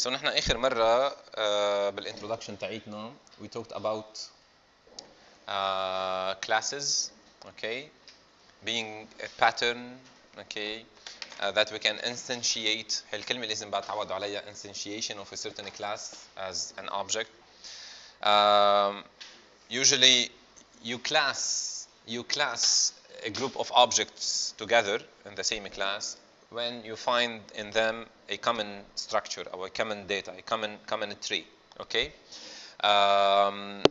سو نحن اخر مره uh, بالانترودكشن تاعيتنا we talked about uh, classes okay being a pattern okay uh, that we can instantiate هي الكلمه اللي لازم بقى تعودوا عليها instantiation of a certain class as an object um, usually you class you class a group of objects together in the same class when you find in them a common structure or a common data, a common common tree. Okay. Um,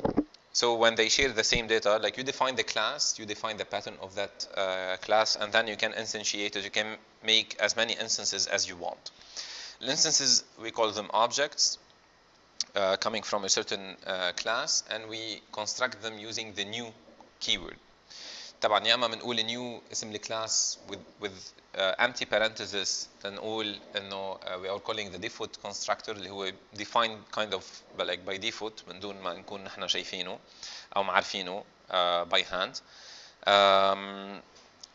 so when they share the same data, like you define the class, you define the pattern of that uh, class, and then you can instantiate it. You can make as many instances as you want. Instances we call them objects. Uh, coming from a certain uh, class and we construct them using the new keyword طبعا يا اما بنقول new اسم الكلاس with, with uh, empty parenthesis منقول انه uh, we are calling the default constructor اللي هو defined kind of like by default من دون ما نكون نحن شايفينه أو معرفينه uh, by hand um,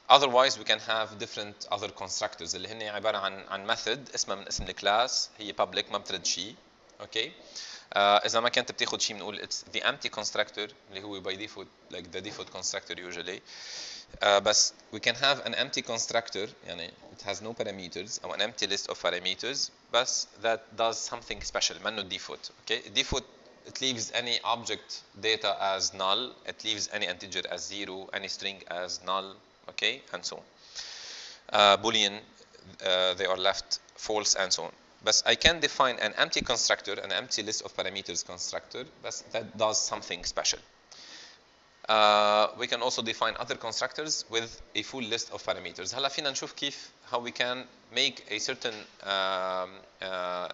otherwise we can have different other constructors اللي هن عباره عن عن method اسمها من اسم الكلاس هي public ما بترد شيء okay okay. uh, اذا ما كنت بتاخذ شيء بنقول it's the empty constructor اللي هو by default like the default constructor usually uh, بس we can have an empty constructor يعني it has no parameters او an empty list of parameters بس that does something special منه default okay default it leaves any object data as null it leaves any integer as zero any string as null okay and so on uh, boolean uh, they are left false and so on But I can define an empty constructor, an empty list of parameters constructor, but that does something special. Uh, we can also define other constructors with a full list of parameters. هلا فينا نشوف كيف how we can make a certain um, uh,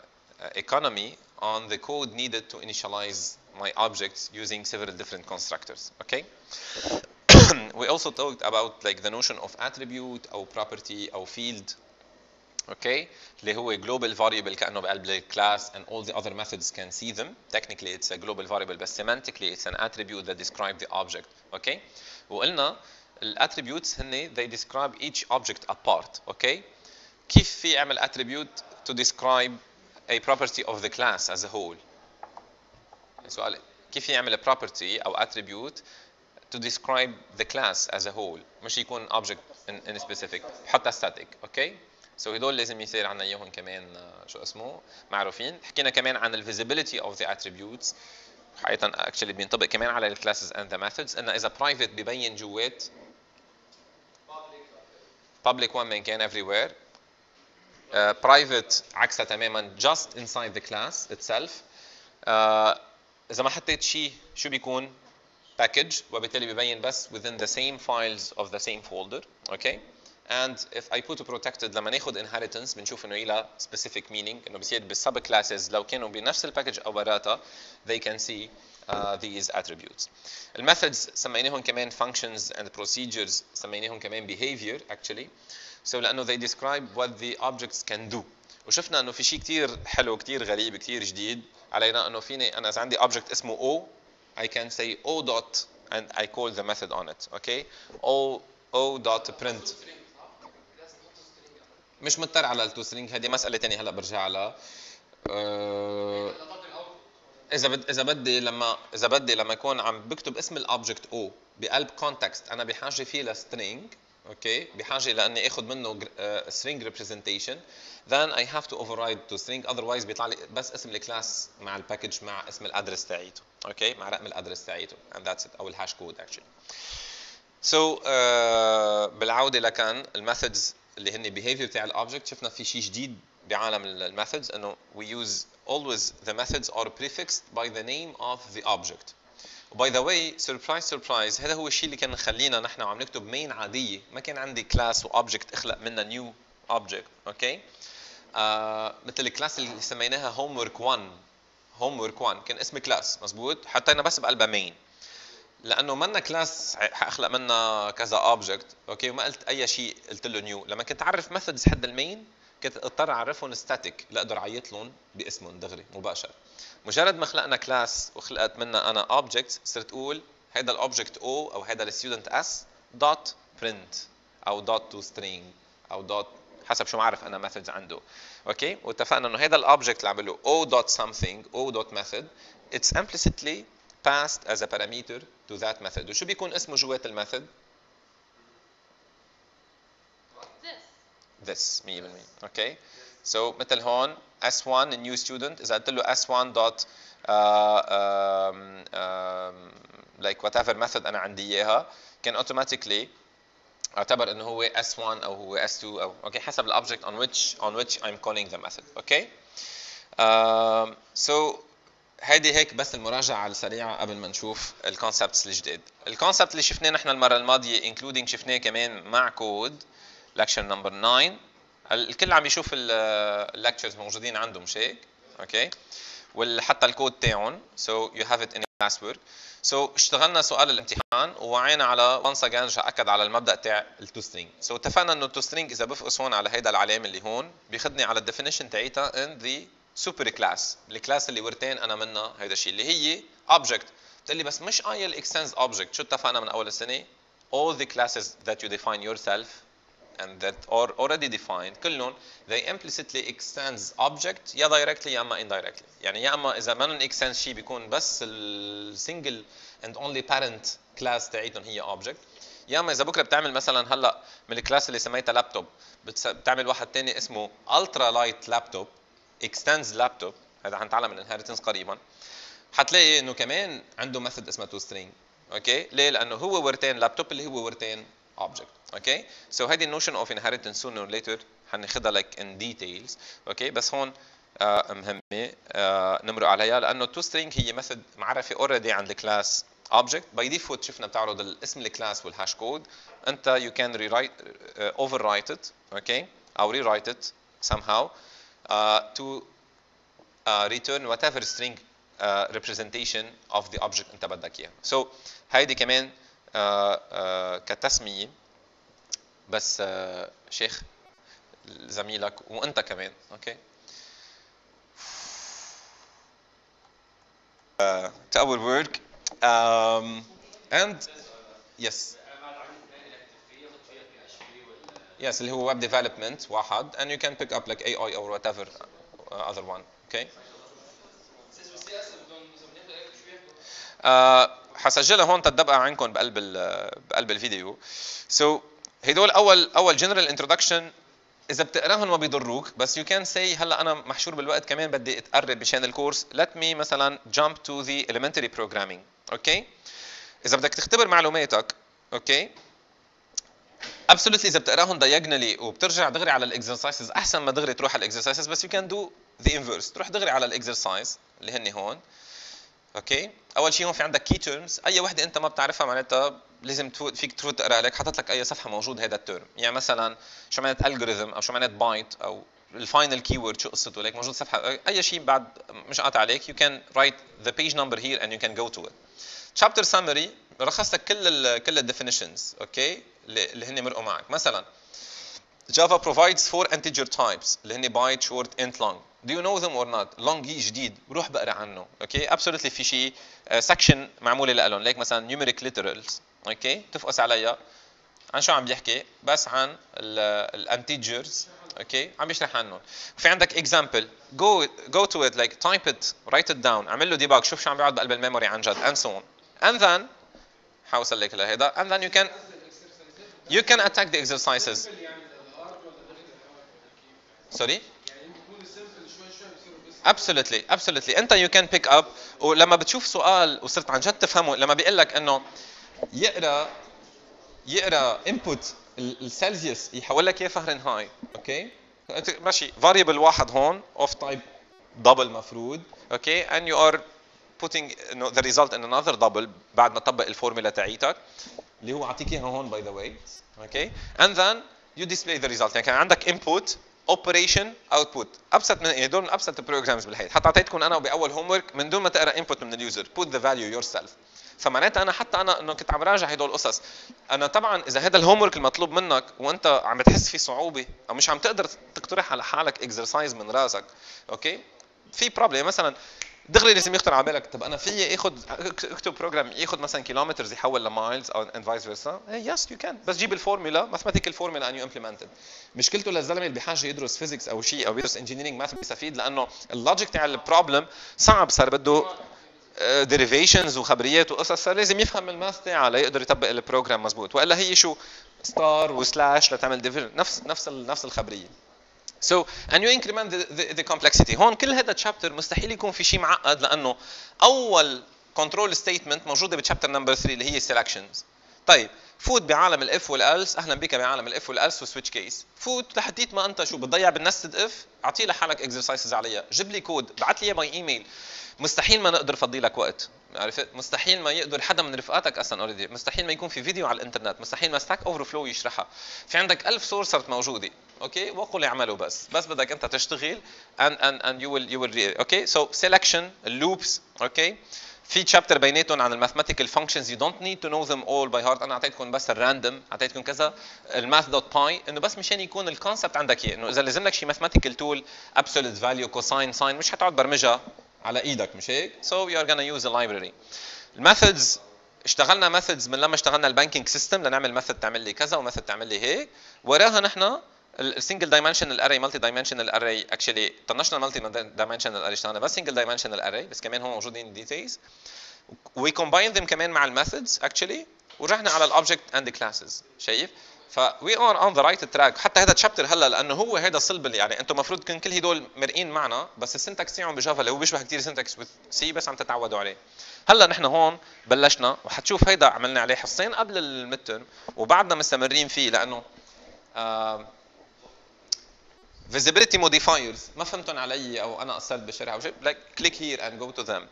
economy on the code needed to initialize my objects using several different constructors. Okay. we also talked about like the notion of attribute or property or field okay اللي هو global variable كانه بقلب الكلاس and all the other methods can see them technically it's a global variable but semantically it's an attribute that describe the object okay وقلنا الاتريبيوتس هن they describe each object apart okay كيف في اعمل attribute to describe a property of the class as a whole سؤال كيف يعمل property او attribute to describe the class as a whole مش يكون object in, in specific حتى static okay سو هدول لازم يصير عنا إياهم كمان شو اسمه معروفين. حكينا كمان عن ال visibility of the attributes. حقيقة actually بينطبق كمان على ال classes and the methods إنه إذا private ببين جوات public وين من كان everywhere. uh, private عكسها تماما just inside the class itself. uh, إذا ما حطيت شيء شو بيكون؟ package وبالتالي ببين بس within the same files of the same folder okay and if I put a protected لما ناخذ inheritance بنشوف انه لها specific meaning انه بصير بال subclasses لو كانوا بنفس الباكج أو براتها they can see uh, these attributes. ال methods سميناهم كمان functions and procedures سميناهم كمان behavior actually so لأنه they describe what the objects can do وشفنا انه في شيء كثير حلو كثير غريب كثير جديد علينا انه فيني أنا اذا عندي object اسمه o I can say o dot and I call the method on it okay o o dot print مش مضطر على ال to string هذه مسألة ثانية هلا برجع لها أه إذا بد إذا بدي لما إذا بدي لما يكون عم بكتب اسم ال object أو بقلب context أنا بحاجة فيه ل string okay؟ بحاجة لاني آخذ منه string representation then I have to override to string otherwise بيطلع لي بس اسم الكلاس مع ال package مع اسم ال address تاعيته okay؟ مع رقم ال address تاعيته and that's it أو ال hash code actually. So uh, بالعودة لكان ال methods اللي هن behavior تاع ال object شفنا في شيء جديد بعالم ال methods إنه we use always the methods are prefixed by the name of the object. و by the way surprise surprise هذا هو الشيء اللي كان مخلينا نحن وعم نكتب main عادية. ما كان عندي class و object اخلق منها new object okay آه مثل الكلاس اللي سميناها homework 1 homework 1 كان اسم كلاس مزبوط؟ حطينا بس بقلبها main لأنه منا class حأخلق منها كذا object okay؟ وما قلت أي شيء قلت له new لما كنت أعرف methods حد ال main كنت أضطر أعرفهم static لاقدر أعيط لهم باسمهم دغري مباشر. مجرد ما خلقنا class وخلقت منها أنا object صرت أقول هيدا ال object أو أو هيدا ال student s dot print أو dot toString أو dot حسب شو معرف أنا methods عنده. okay؟ واتفقنا إنه هذا ال object اللي عم له o dot something o dot method it's implicitly passed as a parameter to that method وشو بيكون اسمه جوات الميثود this 100% اوكي so مثل هون s1 new student اذا قلت له s1 dot uh, um, um, like whatever method انا عندي اياها كان automatically اعتبر انه هو s1 او هو s2 او اوكي حسب الاوبجكت on which on which I'm calling the method اوكي um, so هيدي هيك بس المراجعة السريعة قبل ما نشوف ال concepts الجديد. ال concept اللي شفناه نحن المرة الماضية including شفناه كمان مع code lecture number 9 الكل عم يشوف ال lectures موجودين عندهم مش هيك؟ okay؟ وحتى الكود تاعهم so you have it in your classwork. So اشتغلنا سؤال الامتحان ووعينا على again رح أكد على المبدأ تاع ال toString so اتفقنا إنه ال toString إذا بفقس هون على هيدا العلامة اللي هون بياخذني على ال definition تاعيتها in the سوبر كلاس الكلاس اللي ورتين أنا منها هيدا الشيء اللي هي object بتقول لي بس مش أي extends object شو اتفقنا من أول السنة؟ All the classes that you define yourself and that are already defined كلهم they implicitly extends object يا directly يا أما indirectly. يعني يا أما إذا ما extends شيء بيكون بس ال single and only parent class تاعيتهم هي object. يا أما إذا بكرة بتعمل مثلا هلأ من ال class اللي سميتها لابتوب بتعمل واحد ثاني اسمه ultra light laptop extends laptop هذا حنتعلم ال inheritance قريبا. حتلاقي إنه كمان عنده method اسمها toString okay ليه؟ لأنه هو ورتين لابتوب اللي هو ورتين object. okay so هذه ال notion of inheritance sooner or later حناخذها like in details. okay بس هون آه مهمة آه نمرق عليها. لأنه toString هي method معرفة already عند ال class object. by default شفنا بتعرض الاسم ال class وال hash code أنت you can rewrite uh, overwrite it. okay أو rewrite it somehow. uh, to uh, return whatever string uh, representation of the object انت بدك اياه. So هيدي كمان uh, uh, كتسمية بس uh, شيخ زميلك وانت كمان أوكي uh, to our work um, and yes Yes, اللي هو web development واحد and you can pick up like AI or whatever uh, other one. Okay. uh, حسجلها هون تدبقى عندكم بقلب بقلب الفيديو. So هدول أول أول general introduction إذا بتقراهم ما بيضروك بس you can say هلا أنا محشور بالوقت كمان بدي اتقرب مشان الكورس let me مثلا jump to the elementary programming okay okay? إذا بدك تختبر معلوماتك okay okay? absolutely إذا بتقراهم diagonally وبترجع دغري على ال exercises أحسن ما دغري تروح على ال exercises بس you can do the inverse تروح دغري على ال exercise اللي هن هون. okay؟ أول شيء هون في عندك key terms أي وحدة أنت ما بتعرفها معناتها لازم تفوت فيك تفوت تقرأ لك. حاطط لك أي صفحة موجود هذا ال term يعني مثلا شو معنات algorithm أو شو معنات بايت أو ال final keyword شو قصته. لك موجود صفحة. أي شيء بعد مش قاطع عليك you can write the page number here and you can go to it. Chapter summary. لك كل ال كل ال definitions okay؟ اللي هن مرقوا معك. مثلا Java provides four integer types اللي هن byte short int long. Do you know them or not? Long جديد. روح بقرأ عنه. okay absolutely في شيء section معمولة لهم ليك مثلا numeric literals. okay تفقس عليها عن شو عم بيحكي؟ بس عن ال integers okay عم يشرح عنهم. في عندك example. Go go to it like type it write it down. اعمل له debug. شوف شو عم بيقعد بقلب ال memory عن جد. And so on. And then حوصل لك لهيدا. And then you can you can attack the exercises. Sorry? Absolutely absolutely. أنت you can pick up. ولما بتشوف سؤال وصرت عن جد تفهمه لما بيقول لك إنه يقرأ يقرأ input السلسيوس يحول لك اياه Fahrenheit okay ماشي variable واحد هون of type double مفروض okay and you are putting the result in another double بعد ما تطبق الفورمولا تاعيتك. اللي هو اعطيك اياها هون by the way okay and then you display the result. يعني كان عندك input operation output. أبسط من يعني دول من أبسط ال programs بالحياة. حتى أعطيتكم أنا بأول homework من دون ما تقرأ input من ال user put the value yourself. فمعناتها أنا حتى أنا إنه كنت عم راجع هدول القصص. أنا طبعا إذا هذا ال homework المطلوب منك وأنت عم بتحس في صعوبة أو مش عم تقدر تقترح على حالك exercise من راسك. okay في problem مثلا دغري لازم يخطر على بالك. طب أنا في اخذ اكتب program ياخذ مثلا kilometers يحول ل miles أو and vice versa yes you can بس جيب ال formula mathematical formula and you implement مشكلته للزلمه اللي بحاجه يدرس physics أو شيء أو يدرس engineering math بيستفيد لأنه ال logic تاع ال problem صعب صار بده derivations وخبريات وقصص صار لازم يفهم ال math تاعها ليقدر يطبق ال program مزبوط. وإلا هي شو star و slash لتعمل division نفس نفس نفس الخبرية. So and you increment the, the, the complexity. هون كل هذا chapter مستحيل يكون في شيء معقد لأنه أول control statement موجودة ب chapter number 3 اللي هي selections طيب فوت بعالم ال if وال else أهلا بك بعالم ال if وال else وال switch case فوت لحديت ما أنت شو بتضيع بال nested if اعطي لحالك exercises عليها جيب لي كود ابعث لي إياه by email مستحيل ما نقدر نفضي لك وقت. عرفت؟ مستحيل ما يقدر حدا من رفقاتك أصلا already مستحيل ما يكون في فيديو على الإنترنت. مستحيل ما Stack Overflow يشرحها. في عندك ألف source صارت موجودة. okay وقل اعملوا بس. بس بدك أنت تشتغل and and and you will you will okay so selection ال loops okay في chapter بيناتهم عن ال mathematical functions you don't need to know them all by heart أنا أعطيتكم بس ال random أعطيتكم كذا. ال Math dot PI. إنه بس مشان يكون ال concept عندك إياه. إنه إذا لازم لك شيء mathematical tool absolute value cosine sine مش حتقعد برمجها على إيدك مش هيك؟ so you are gonna use a library. ال methods اشتغلنا methods من لما اشتغلنا ال banking system لنعمل method تعمل لي كذا و method تعمل لي هيك. وراها نحن ال single dimensional array multi dimensional array actually طنشنا ال multi dimensional array اشتغلنا بس single dimensional array بس كمان هو موجودين details we combine them كمان مع ال methods actually ورجعنا على ال object and classes شايف؟ فوي we are on the right track حتى هذا ال chapter هلا لأنه هو هذا صلب يعني أنتم المفروض كن كل هدول مرقين معنا بس ال syntax تاعهم ب Java اللي هو بيشبه كثير syntax C بس عم تتعودوا عليه. هلا نحن هون بلشنا وحتشوف هيدا عملنا عليه حصتين قبل الميد وبعدنا مستمرين فيه لأنه آه visibility modifiers. ما فهمتهم علي أو أنا قصرت بالشرح أو شيء here and go to them.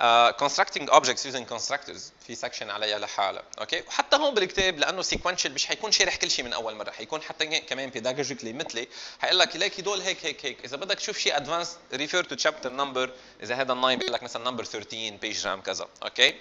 Uh, constructing objects using constructors. في section عليها لحالها أوكي. وحتى هون بالكتاب لأنه sequential مش حيكون شارح كل شيء من أول مرة. حيكون حتى كمان pedagogically مثلي. حيقول لك ليك هدول هيك هيك هيك. إذا بدك تشوف شيء ادفانس refer to chapter number. إذا هذا الناين بيقول لك مثلا number 13 page رام كذا. أوكي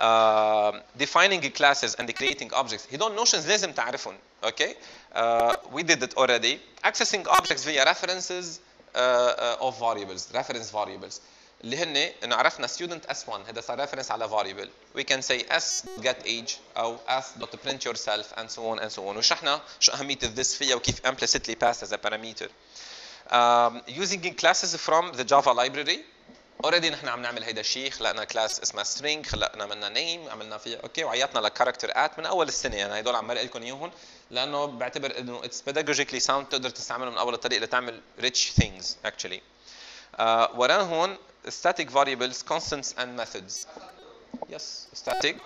uh, defining classes and creating objects. هدول notions لازم تعرفهم okay. uh, we did it already accessing objects via references uh, uh, of variables reference variables اللي هن انه عرفنا student s1 هذا صار reference على variable we can say s get age او s dot print yourself and so on and so on وشرحنا شو اهميه this فيها وكيف implicitly passed as a parameter um, using classes from the java library already نحن عم نعمل هيدا الشيء خلقنا class اسمها string خلقنا منها name عملنا فيها أوكي وعيطنا ل character at من أول السنة. يعني هدول عم مرق لكم إياهم لأنه بعتبر إنه it's pedagogically sound تقدر تستعملهم من أول الطريق لتعمل things actually. uh, وراه هون static variables constants and methods. Yes static.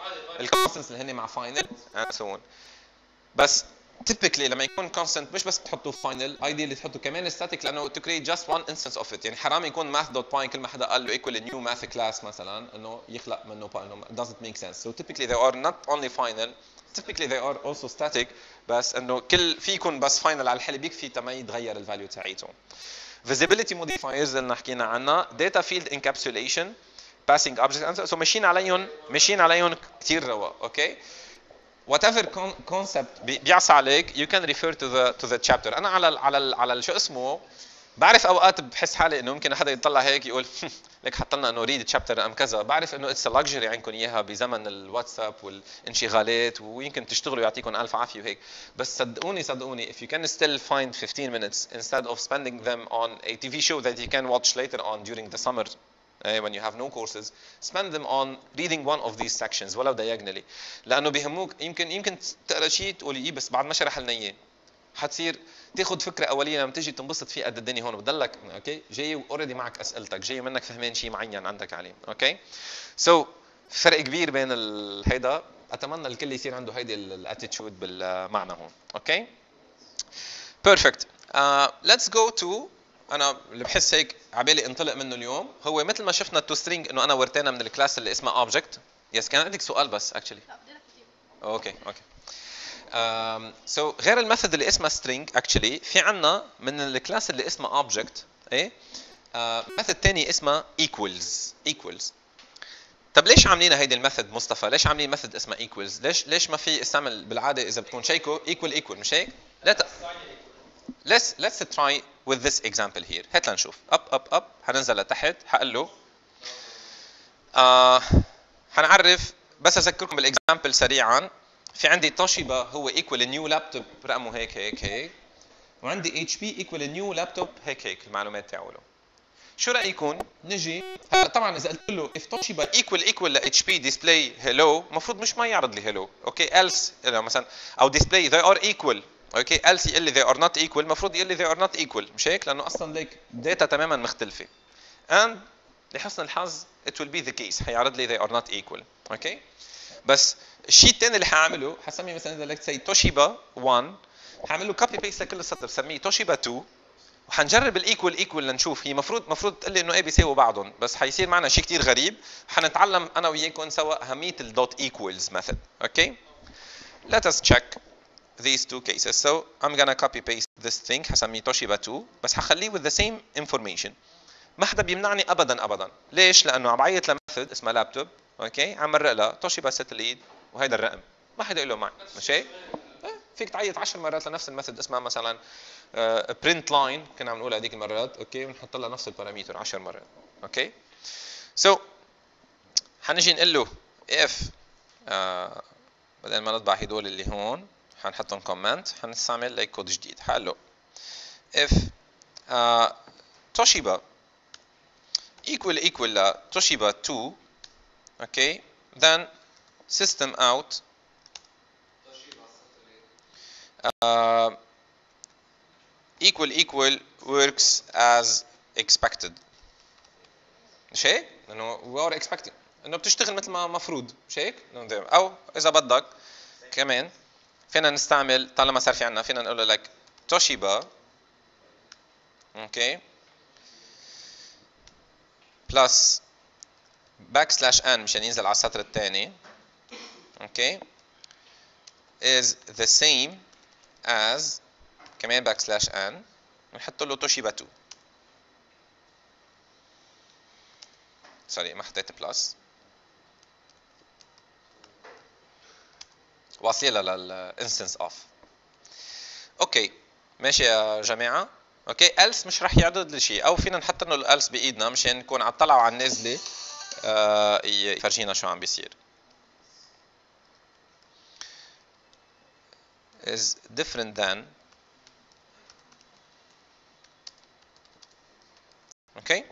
ال constants اللي هن مع final and so on. بس typically لما يكون constant مش بس تحطوه final ideally تحطوا كمان static لأنه to create just one instance of it يعني حرام يكون Math.PI كل ما حدا قال له equal new math class مثلا انه يخلق منه انه doesn't make sense so typically they are not only final typically they are also static بس انه كل في يكون بس final على الحلب يكفي تما يتغير ال value تاعيته visibility modifiers اللي حكينا عنها data field encapsulation passing objects so ماشيين عليهم ماشيين عليهم كثير رواق أوكي whatever concept بيعصى عليك you can refer to the to the chapter. أنا على على على شو اسمه بعرف أوقات بحس حالي إنه ممكن حدا يطلع هيك يقول لك حط لنا إنه read chapter أم كذا. بعرف إنه it's luxury عندكم إياها بزمن الواتساب والانشغالات ويمكن تشتغلوا يعطيكم ألف عافية وهيك. بس صدقوني صدقوني if you can still find 15 minutes instead of spending them on a TV show that you can watch later on during the summer when you have no courses spend them on reading one of these sections ولو diagonally. لأنه بيهموك. يمكن يمكن تقرأ شيء تقول إيه بس بعد ما شرح لنا اياه حتصير تاخذ فكرة أولية لما تيجي تنبسط فيه قد الدنيا هون. بتضلك أوكي جاي already معك أسئلتك. جاي منك فهمان شيء معين عندك عليه. أوكي so so, فرق كبير بين هيدا. أتمنى الكل يصير عنده هيدي ال attitude بالمعنى هون. أوكي perfect let's go to أنا اللي بحس هيك عبالي انطلق منه اليوم هو مثل ما شفنا ال toString إنه أنا ورتينا من ال class اللي اسمها Object yes كان عندك سؤال بس actually أوكي أوكي so غير ال method اللي اسمها string actually في عنا من ال class اللي اسمها object إيه method ثاني اسمها equals equals طب ليش عاملين هيدي ال method مصطفى؟ ليش عاملين method اسمها equals؟ ليش ليش ما في استعمل بالعادة إذا بتكون شيكو equal equal مش هيك؟ لا. Let's let's try with this example here. هات لنشوف up up up. حننزل لتحت. حقول له آه حنعرف. بس أذكركم بال example سريعا. في عندي توشيبا هو equal new Laptop رقمه هيك هيك هيك. وعندي اتش بي equal new Laptop هيك هيك. المعلومات تاعوله شو رأيكم؟ نجي. طبعا اذا قلت له if توشيبا equal equal ل اتش بي display hello المفروض مش ما يعرض لي hello أوكي else. مثلا أو display they are equal. أوكي else يقول لي they are not equal. المفروض يقول لي they are not equal. مش هيك؟ لأنه أصلا ليك data تماما مختلفة. And لحسن الحظ it will be the case. حيعرض لي they are not equal. أوكي بس الشيء الثاني اللي حاعمله حسمي مثلا إذا لك هي توشيبا 1 حاعمل له copy paste لكل السطر سميه توشيبا 2 وحنجرب ال equal equal لنشوف. هي المفروض المفروض تقول لي إنه إيه بيساووا بعضهم. بس حيصير معنا شيء كثير غريب. حنتعلم أنا وياكم سوا أهمية ال dot equals method أوكي let us check. These two cases. So I'm gonna copy paste this thing حسميه توشيبا 2 بس حخليه with the same information. ما حدا بيمنعني ابدا ابدا. ليش؟ لأنه عم بعيط ل method اسمها لابتوب أوكي عم مرق لها توشيبا ست ليد وهيدا الرقم. ما حدا له معي. مش هيك فيك تعيط 10 مرات لنفس ال method اسمها مثلا print uh, line كنا عم نقول هذيك المرات. أوكي ونحط لها نفس ال parameter 10 مرات. أوكي so so, حنجي نقول له if uh, بدل ما نطبع هدول اللي هون. حنحطهم comment حنستعمل لك كود جديد. له if توشيبا equal equal ل توشيبا 2 okay then system out. uh, equal equal works as expected. مش هيك؟ لأنه we are expecting. إنه بتشتغل مثل ما مفروض. مش هيك؟ أو إذا بدك كمان. فينا نستعمل طالما صار في عندنا فينا نقول لك توشيبا أوكي؟ plus backslash n مشان ينزل على السطر الثاني أوكي؟ is the same as كمان backslash n ونحط له توشيبا 2 sorry ما حطيت plus واصلة لل instance of أوكي ماشي يا جماعة. أوكي else مش رح يعرض لي شيء. أو فينا نحط إنه ال else بإيدنا مشان نكون عم طلعوا على النازله آه يفرجينا شو عم بيصير. Is different than. Okay.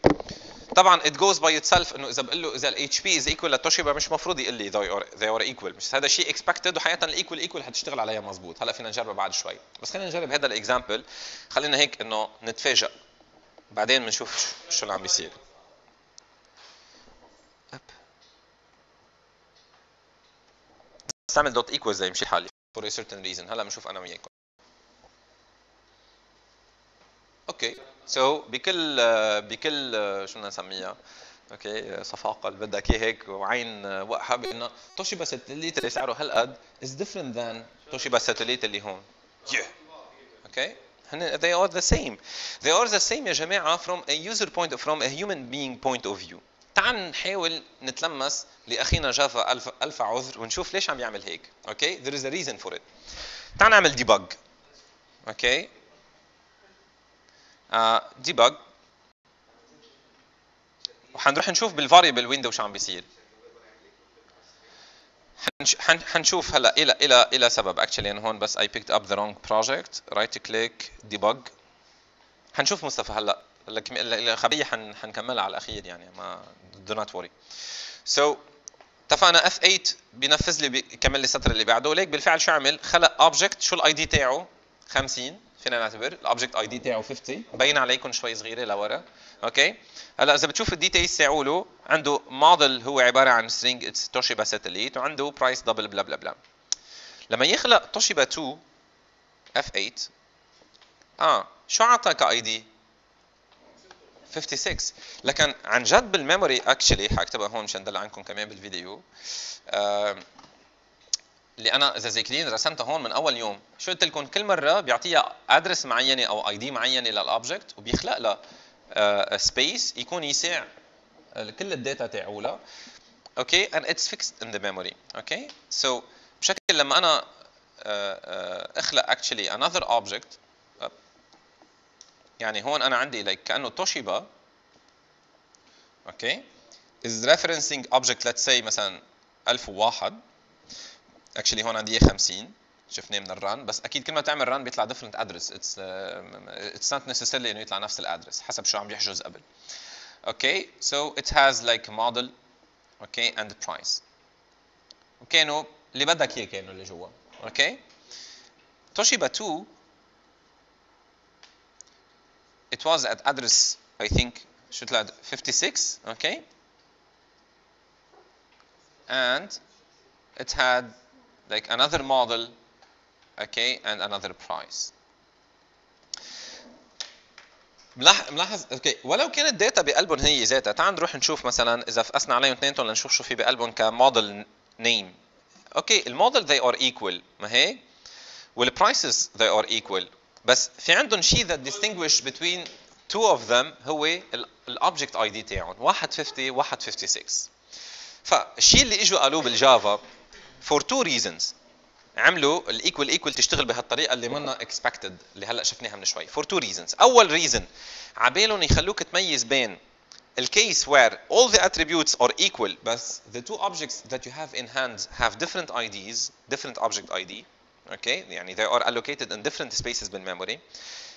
طبعا it goes by itself إنه إذا بقول له إذا ال HP is equal لتوشيبا مش مفروض يقول لي they are, they are equal. مش هذا شيء expected وحقيقه ال equal equal حتشتغل عليها مزبوط هلأ فينا نجربها بعد شوي. بس خلينا نجرب هذا ال example خلينا هيك إنه نتفاجئ بعدين بنشوف شو اللي عم بيصير. استعمل dot equals زي يمشي حالي. For a certain reason. هلأ بنشوف أنا وياكم. Okay. So بكل بكل شو بدنا نسميها؟ okay صفاقة اللي بدك إياه هيك وعين وقحة بأنه Toshiba Satellite اللي سعره هالقد is different than Toshiba Satellite اللي هون. Yeah. أوكي. هن they are the same. They are the same يا جماعة from a user point from a human being point of view. تعال نحاول نتلمس لأخينا جافا ألف ألف عذر ونشوف ليش عم يعمل هيك. Okay. There is a reason for it. تعال نعمل debug. Okay. Debug وحنروح نشوف بال variable window شو عم بيصير. حنشوف هلا إلى إلى إلى سبب. Actually أنا هون بس I picked up the wrong project right click debug حنشوف مصطفى هلا. الخبيه حن حنكملها على الأخير يعني ما do not worry so اتفقنا F8 بينفذ لي بيكمل لي السطر اللي بعده. وليك بالفعل شو عمل؟ خلق object شو ال ID تاعه؟ 50 فينا نعتبر ال object ID تاعه 50 مبين عليكم شوي صغيرة لورا. Okay هلا إذا بتشوف ال details تاعوله عنده موديل هو عبارة عن string it's Toshiba Satellite وعنده price double بلا بلا بلا لما يخلق توشيبا 2 F8 آه شو عطى ك ID 56 لكن عن جد بال memory actually حاكتبها هون مشان دل عنكم كمان بالفيديو. آه اللي أنا إذا ذاكرين رسمتها هون من أول يوم شو قلت لكم؟ كل مرة بيعطيها address معينة أو ID معينة لل object وبيخلق لها space يكون يساع كل ال data تاعولها. Okay and it's fixed in the memory. Okay so, بشكل لما أنا أخلق actually another object يعني هون أنا عندي like كأنه Toshiba okay is referencing object let's say مثلا 1001 actually هون عندي 50 شفناه من الران بس اكيد كل ما تعمل ران بيطلع different address it's uh, it's not necessarily انه يطلع نفس الادرس حسب شو عم يحجز قبل okay so it has like a model okay and price وكانوا اللي بدك اياه كانوا اللي جوا okay توشيبا 2 it was at address I think شو طلع 56 okay and it had like another model okay and another price. ملاحظ okay ولو كانت data بقلبهم هي ذاتها تعال نروح نشوف مثلا إذا فقسنا عليهم اثنيناتهم لنشوف شو في بقلبهم كموديل name okay ال model they are equal ما هيك وال prices they are equal. بس في عندهم شيء that distinguish between two of them هو ال object ID تاعهم. واحد 50 واحد 56 فالشيء اللي إجوا قالوه بال Java for two reasons عملوا ال equal equal تشتغل بهالطريقه اللي منا expected اللي هلا شفناها من شوي for two reasons اول reason عبالهم يخلوك تميز بين الكيس where all the attributes are equal بس the two objects that you have in hand have different IDs different object ID okay يعني they are allocated in different spaces بالميموري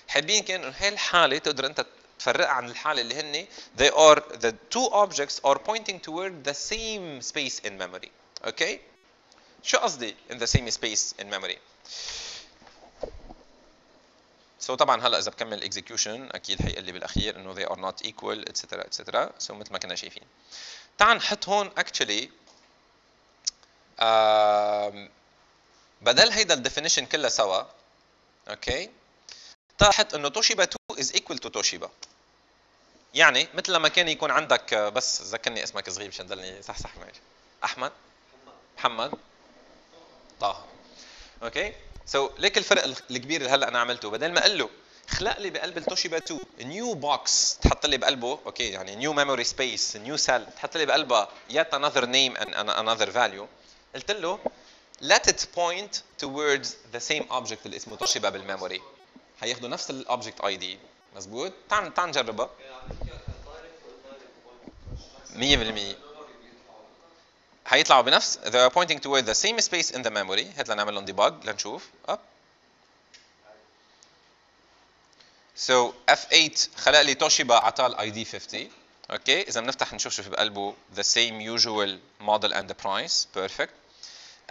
حابين كان هاي الحاله تقدر انت تفرقها عن الحاله اللي هن they are the two objects are pointing toward the same space in memory okay شو قصدي in the same space in memory? So طبعا هلا إذا بكمل execution أكيد حيقول لي بالأخير إنه they are not equal etc etc so مثل ما كنا شايفين. تعال نحط هون actually um, بدل هيدا ال definition كلها سوا okay؟ طلعت إنه توشيبا 2 is equal to Toshiba يعني مثل لما كان يكون عندك بس ذكرني اسمك صغير مشان ضلني صح صح معي أحمد؟ محمد. طه. Okay so ليك الفرق الكبير اللي هلا أنا عملته. بدل ما أقول له خلق لي بقلب التوشيبا 2 new box تحط لي بقلبه okay يعني new memory space new cell تحط لي بقلبها yet another name and another value. قلت له let it point towards the same object اللي اسمه Toshiba بال memory هياخدوا نفس ال object ID مزبوط؟ تعال تعال نجربها 100% حيطلعوا بنفس they are pointing toward the same space in the memory. هات لنعمل لهم debug. لنشوف. up so F8 خلق لي توشيبا عطاه ال ID 50 okay؟ إذا بنفتح نشوف شو في بقلبه the same usual model and the price. Perfect.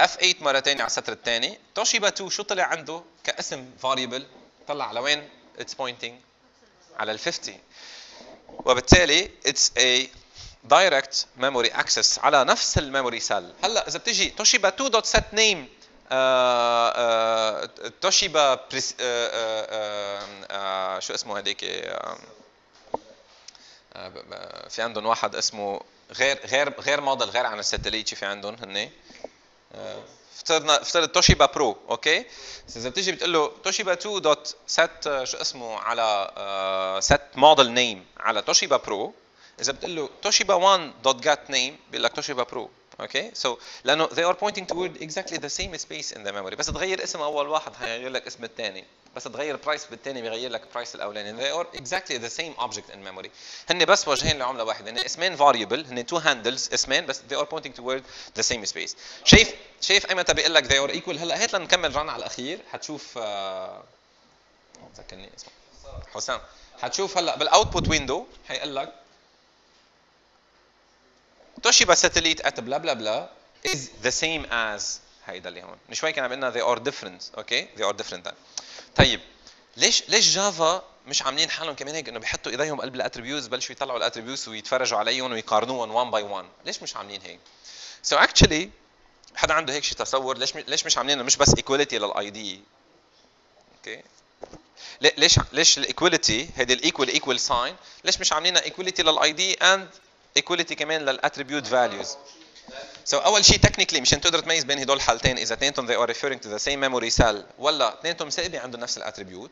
F8 مرة ثانية على السطر الثاني توشيبا 2 شو طلع عنده؟ كاسم variable. طلع على وين؟ It's pointing على ال 50 وبالتالي it's a direct memory access على نفس ال memory cell هلا إذا بتجي توشيبا 2 dot set name Toshiba شو اسمه هذيك في عندهم واحد اسمه غير غير غير موديل غير عن ال Satellite في عندهم هن افترضنا افترض Toshiba Pro okay؟ إذا بتيجي بتقول له توشيبا 2 dot شو اسمه على set model name على توشيبا برو إذا بتقول له توشيبا 1 dot get name بيقول لك توشيبا برو okay so لأنه they are pointing toward exactly the same space in the memory. بس تغير اسم أول واحد هيغير لك اسم الثاني. بس تغير price بالثاني بيغير لك برايس الأولاني. They are exactly the same object in memory. هن بس وجهين لعملة واحدة. هن اسمين variable هن two handles اسمين بس they are pointing toward the same space. شايف شايف ايمتى بيقول لك they are equal هلأ هات لنكمل run على الأخير. حتشوف ذكرني اسمه. حسام. حتشوف هلأ بال output window حيقول لك توشيبا ساتellite at blah blah blah is the same as هيدا اللي هون. من شوي كان عم قلنا they are different okay okay? they are different طيب ليش ليش جافا مش عاملين حالهم كمان هيك؟ إنه بيحطوا إيديهم قلب ال attributes بلشوا يطلعوا ال attributes ويتفرجوا عليهم ويقارنوهم one by one. ليش مش عاملين هيك؟ So actually حدا عنده هيك شي تصور ليش ليش مش عاملين مش بس equality لل ID okay ليش ليش ال equality هيدي ال equal equal sign ليش مش عاملينها equality لل ID and equality كمان لل attribute values. so so, أول شيء technically مشان تقدر تميز بين هدول الحالتين إذا اثنينهم they are referring to the same memory cell ولا اثنينهم ثابتين عندهم نفس ال attribute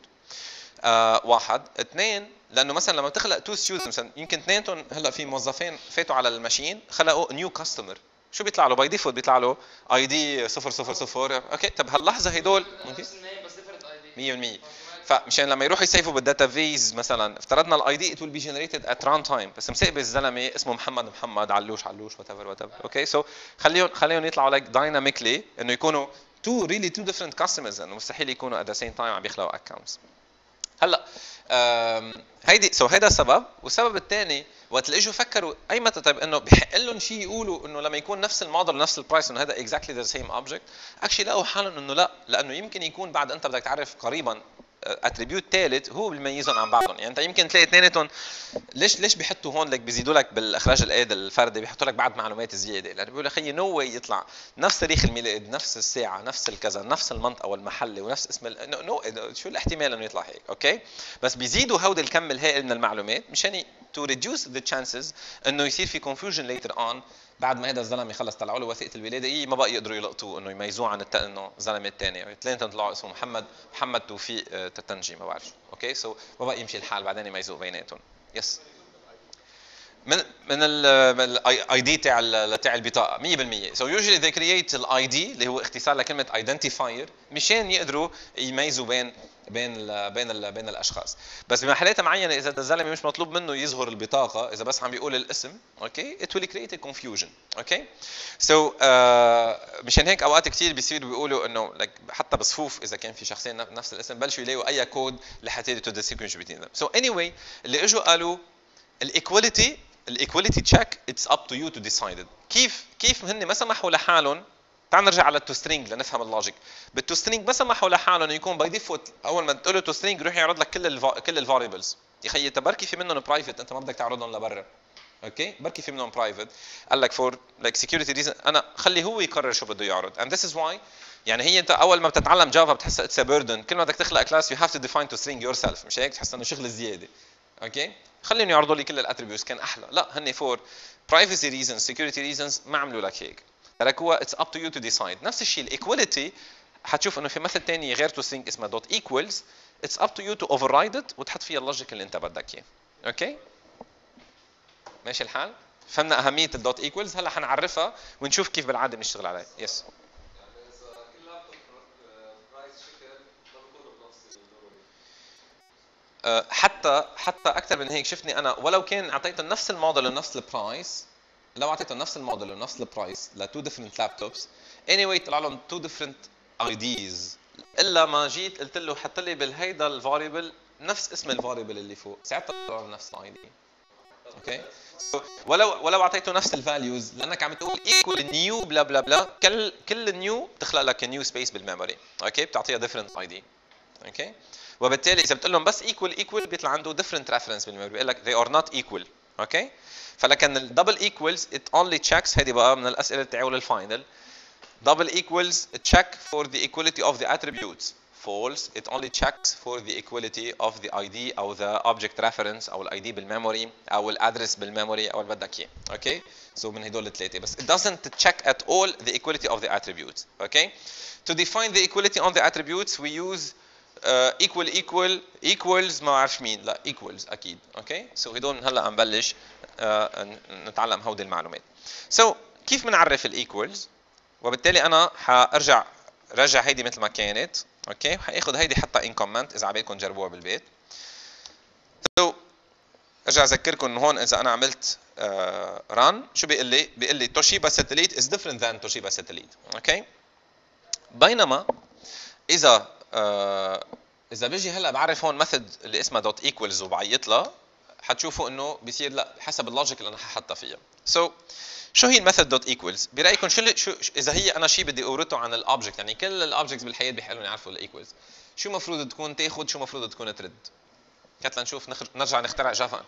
آه واحد. اثنين لأنه مثلا لما بتخلق two students مثلا يمكن اثنينهم هلأ في موظفين فاتوا على الماشين خلقوا new customer شو بيطلع له؟ by default بيطلع له ID 000 okay طب هاللحظة هدول ممكن؟ 100% فمشان لما يروحوا يسيفوا بال database مثلا افترضنا ال ID it will be generated at run time بس مسقب الزلمه اسمه محمد محمد علوش علوش whatever whatever okay so خليهم خليهم يطلعوا لك dynamically إنه يكونوا two really two different customers إنه مستحيل يكونوا at the same time عم يخلقوا accounts هلأ هيدي so هيدا السبب. والسبب الثاني وقت اللي إجوا فكروا أي متى طيب إنه بحق لهم شيء يقولوا إنه لما يكون نفس الموديل ونفس ال price إنه هذا exactly the same object actually لقوا حالهم إنه لأ لأنه يمكن يكون بعد أنت بدك تعرف قريبا attribute ثالث هو بيميزهم عن بعضهم. يعني انت يمكن تلاقي اثنيناتهم ليش ليش بيحطوا هون؟ لك بيزيدوا لك بالإخراج الايد الفردي بيحطوا لك بعد معلومات زيادة. لأنه بيقول أخي no way يطلع. نفس تاريخ الميلاد نفس الساعة نفس الكذا نفس المنطقة والمحله ونفس اسم no no شو الاحتمال إنه يطلع هيك okay بس بيزيدوا هود الكم الهائل من المعلومات مشان to reduce the chances إنه يصير في confusion later on بعد ما هذا الزلمة يخلص طلعوا له وثيقة الولادة إيه ما بقى يقدروا يلقطوه إنه يميزوه عن الت... إنه الزلمة الثاني اثنين طلعوا اسمه محمد محمد توفيق آه، تتنجي ما بعرف. okay؟ so ما بقى يمشي الحال بعدين يميزوه بيناتهم. yes من من ال ID تاع تاع البطاقة 100% so usually they create ال ID اللي هو اختصار لكلمة identifier مشان يقدروا يميزوا بين بين ال بين ال بين الأشخاص. بس بمحلات معينة إذا الزلمة مش مطلوب منه يظهر البطاقة إذا بس عم بيقول الاسم okay it will create confusion okay؟ so مشان هيك أوقات كثير بيصيروا بيقولوا إنه like حتى بصفوف إذا كان في شخصين نفس الاسم بلشوا يلاقوا أي كود لحتى تو distinguish between them. so anyway anyway اللي إجوا قالوا ال equality ال equality check it's up to you to decide كيف كيف هن ما سمحوا لحالهم تعال نرجع على ال toString لنفهم ال logic. بال toString ما سمحوا لحالهم إنه يكون by default أول ما تقول له toString يروح يعرض لك كل الفا... كل ال variables يا خيي بركي في منهم private أنت ما بدك تعرضهم لبرا. okay؟ بركي في منهم private قال لك for like security reason أنا خلي هو يقرر شو بده يعرض. and this is why يعني هي أنت أول ما بتتعلم جافا بتحس it's burden كل ما بدك تخلق class you have to define toString yourself مش هيك؟ تحس إنه شغل زيادة. okay؟ خليهم يعرضوا لي كل ال attributes كان أحلى. لا هن for privacy reasons security reasons ما عملوا لك هيك. لك هو it's up to you to decide نفس الشيء ال equality حتشوف إنه في مثل ثاني غير toString اسمها dot equals it's up to you to override it وتحط فيها ال logic اللي أنت بدك إياه. okay؟ ماشي الحال؟ فهمنا أهمية ال dot equals هلأ حنعرفها ونشوف كيف بالعادة بنشتغل عليها. yes yes. آه، حتى حتى أكثر من هيك شفتني أنا ولو كان أعطيته نفس الموديل ونفس ال price لو اعطيته نفس الموديل ونفس ال price ل two different laptops anyway طلع لهم two different IDs إلا ما جيت قلت له حط لي بالهيدا ال variable نفس اسم ال variable اللي فوق. ساعتها طلع نفس ال ID okay ولو ولو اعطيته نفس ال values لأنك عم تقول equal new blah blah blah كل كل new بتخلق لك new space بال memory okay بتعطيها different ID okay وبالتالي إذا بتقول لهم بس equal equal بيطلع عنده different reference بال memory بيقول لك they are not equal. اوكي فلكن الدبل ايكوالز ات اونلي تشيكس هذه بقى من الاسئله تاعول الفاينل double equals check for the equality of the attributes false it only checks for the equality of the ID او the object reference او الاي دي بالميموري او الادرس بالميموري او اللي بدك اياه اوكي سو من هدول الثلاثه بس it doesn't check at all the equality of the attributes okay to define the equality on the attributes we use equal equal equals ما بعرف مين. لا equals أكيد. okay؟ so هدول هلأ عم بلش uh, نتعلم هودي المعلومات. so so, كيف بنعرف ال equals وبالتالي أنا حأرجع رجع هيدي مثل ما كانت. okay؟ حأخذ هيدي حتى uncomment إذا عبالكم تجربوها بالبيت. so so, أرجع أذكركم انه هون إذا أنا عملت run uh, شو بيقول لي؟ بيقول لي توشيبا ساتليت is different than توشيبا ساتليت okay؟ بينما إذا آه إذا بيجي هلأ بعرف هون method اللي اسمها dot equals وبعيط لها حتشوفوا إنه بيصير لأ حسب ال logic اللي أنا ححطها فيها. so so, شو هي ال method dot equals برأيكم شو, شو إذا هي أنا شيء بدي اورثه عن ال object يعني كل ال objects بالحياة بيحلوا يعرفوا ال equals شو المفروض تكون تاخذ شو المفروض تكون ترد؟ هات لنشوف نرجع نخترع جافا.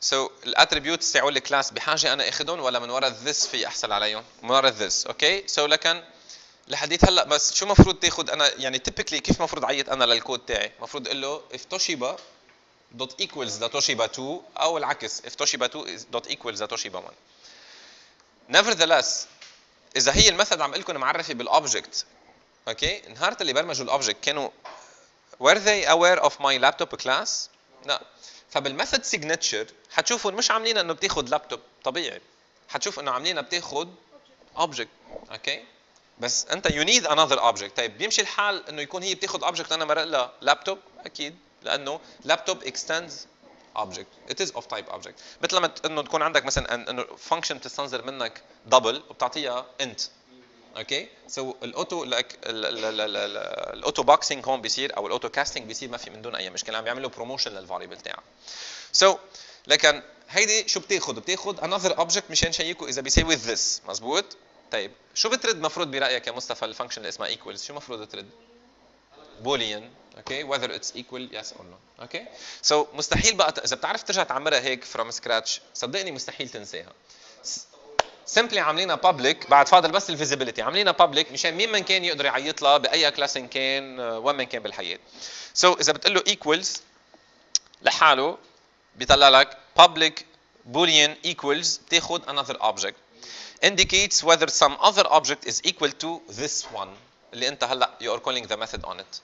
so so, ال attributes تاعوا ال class بحاجة أنا اخذهم ولا من وراء this في احصل عليهم؟ من وراء ذس okay so لكن لحديت هلأ بس شو المفروض تاخذ أنا؟ يعني typically كيف المفروض عيط أنا للكود تاعي؟ المفروض أقول له if toshiba dot equals لتوشيبا 2 أو العكس if toshiba 2 dot equals لتوشيبا 1 nevertheless إذا هي ال method عم لكم معرفة بال object okay نهار اللي برمجوا ال object كانوا were they aware of my laptop class لا. فبال method signature حتشوفوا مش عاملين إنه بتاخذ لابتوب طبيعي. حتشوف إنه عاملينها بتاخذ object okay بس أنت you need another object طيب بيمشي الحال إنه يكون هي بتاخذ object أنا مرق لها لابتوب أكيد. لأنه لابتوب extends object. It is of type object. مثل لما إنه تكون عندك مثلا إنه function بتستنظر منك double وبتعطيها int. okay so ال auto ال auto boxing هون بيصير أو ال auto casting بيصير ما في من دون أي مشكلة. عم بيعملوا promotion لل variable تاعها so لكن هيدي شو بتاخذ بتاخذ another object مشان شيكوا إذا بيساوي this. مزبوط؟ طيب شو بترد مفروض برأيك يا مصطفى ال function اللي اسمها equals شو مفروض ترد؟ boolean okay whether it's equal yes or no. okay so مستحيل بقى إذا بتعرف ترجع تعمرها هيك from scratch صدقني مستحيل تنساها. simply عاملينها public بعد فاضل بس ال visibility. عاملينها public مشان مين من كان يقدر يعيط لها بأي class إن كان وين من كان بالحياة. so so, إذا بتقول له equals لحاله بيطلع لك public boolean equals بتاخذ another object. Indicates whether some other object is equal to this one اللي أنت هلأ you are calling the method on it.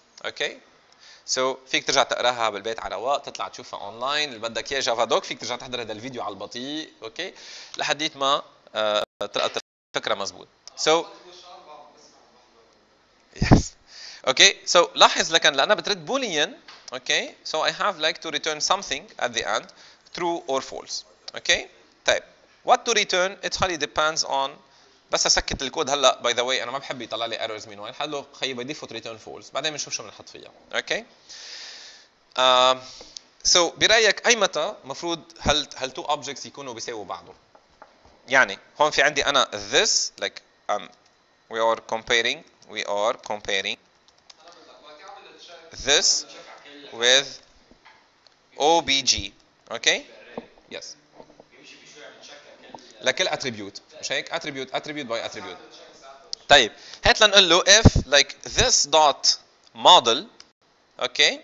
so so, فيك ترجع تقراها بالبيت على رواق تطلع تشوفها اونلاين اللي بدك إياه Javadoc فيك ترجع تحضر هذا الفيديو على البطيء. okay لحديت ما تلقط الفكرة مزبوط so yes okay so لاحظ لكن لانها بترد boolean okay so I have like to return something at the end true or false. okay طيب. What to return it highly depends on بس أسكت الكود هلأ by the way أنا ما بحب يطلع لي errors من وين. له خيي by default return false بعدين بنشوف شو بنحط فيها. أوكي so so, برأيك أي متى المفروض هل هل two objects يكونوا بيساووا بعضهم؟ يعني هون في عندي أنا this like um, we are comparing we are comparing this with obj okay yes لكل attribute مش هيك attribute attribute by attribute طيب هات لنقول له if like this dot model okay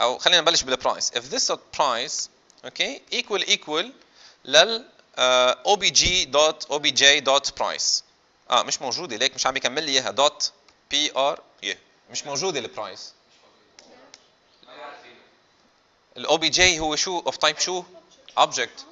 أو خلينا نبلش بال price if this dot price okay equal equal لل uh, obj dot obj dot price. آه مش موجوده ليك مش عم يكمل لي إياها. Dot pr yeah. مش موجوده ال price ال obj هو شو؟ of type شو؟ object.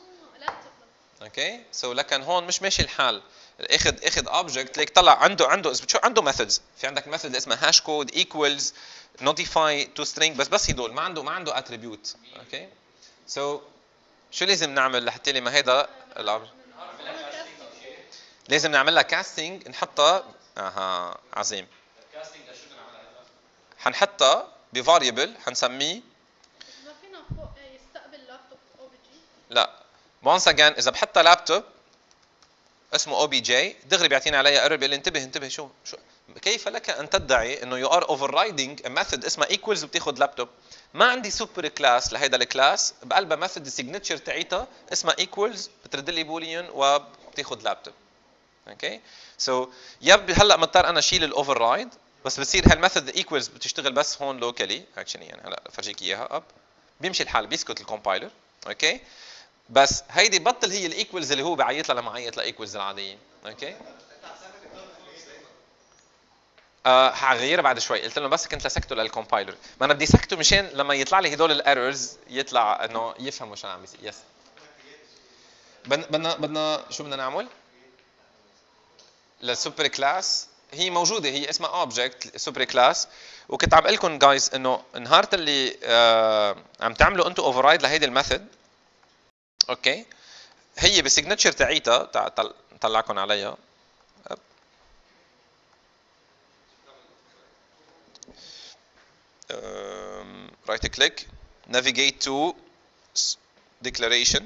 okay so لكن هون مش ماشي الحال. اخذ اخذ object ليك طلع عنده عنده شو عنده methods في عندك method اسمها hashCode equals notify toString بس بس هدول ما عنده ما عنده attribute okay so شو لازم نعمل لحتى لي ما هيدا لازم نعمل لها casting نحطها أها عظيم. حنحطها ب variable حنسميه. لا. once again إذا بحطها لابتوب اسمه obj دغري بيعطيني عليها error بيقول لي انتبه انتبه شو شو؟ كيف لك أن تدعي إنه you are overriding method اسمها equals وبتاخذ لابتوب ما عندي super class لهيدا ال class بقلبها method ال signature تاعيتها اسمها equals بترد لي boolean وبتاخذ لابتوب okay so يا هلأ مضطر أنا أشيل ال override بس بتصير هال method equals بتشتغل بس هون locally actually يعني هلأ بفرجيك إياها اب بيمشي الحال بيسكت ال compiler okay بس هيدي بطل هي ال equals اللي هو بعيط لها لما عيط ل equals العاديه okay آه حغيرها بعد شوي. قلت له بس كنت لسكته لل compiler ما أنا بدي سكته مشان لما يطلع لي هدول ال errors يطلع إنه يفهم شو عم بيصير. yes بدنا بدنا شو بدنا نعمل؟ لل super class. هي موجودة. هي اسمها object super class. وكنت عم أقول لكم جايز إنه نهار اللي آه عم تعملوا أنتم override لهيدي ال method. okay. هي بال signature تاعيتها طلعكم عليها. right click navigate to declaration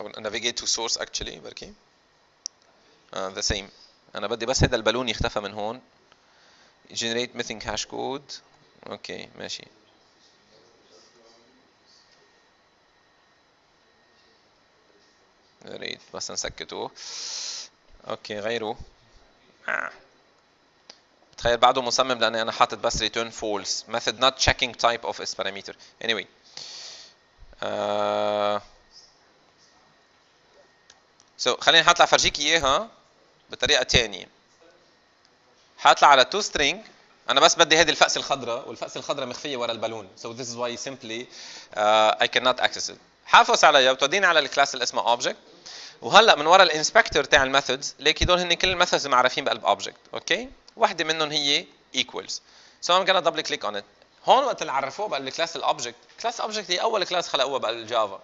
أو navigate to source actually بركي uh, the same أنا بدي بس هذا البالون يختفى من هون generate missing hash code okay ماشي يا ريت بس نسكته okay غيره آه. تخيل بعده مصمم لاني أنا حاطط بس return false. Method not checking type of is parameter. Anyway. uh, so خليني حاطلع فرجيك إياها بطريقة ثانية حاطلع على to string. أنا بس بدي هذه الفأس الخضراء والفأس الخضراء مخفية ورا البالون. So this is why simply uh, I cannot access it. حافظ عليها وتوديني على الكلاس اللي اسمه object. وهلأ من ورا ال inspector تاع ال methods ليكي دول هن كل ال methods معرفين بقلب object okay وحده منهم هي equals. So I'm gonna double click on it. هون وقت اللي عرفوه بقلب كلاس ال object كلاس object هي أول كلاس خلقوها بقلب الجافا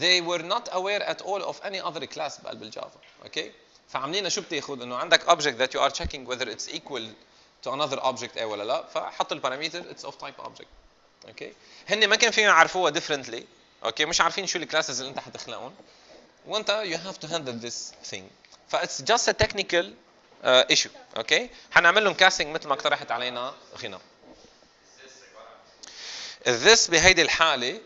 they were not aware at all of any other class بقلب الجافا okay فعاملينها شو بتاخذ إنه عندك object that you are checking whether it's equal to another object إيه ولا لا. فحط ال parameter it's of type object. okay هن ما كان فيهم يعرفوها differently. okay مش عارفين شو ال classes اللي انت حتخلقهم. وانت you have to handle this thing. ف it's just a technical uh, issue. okay حنعمل لهم casting مثل ما اقترحت علينا غنى. This بهيدي الحاله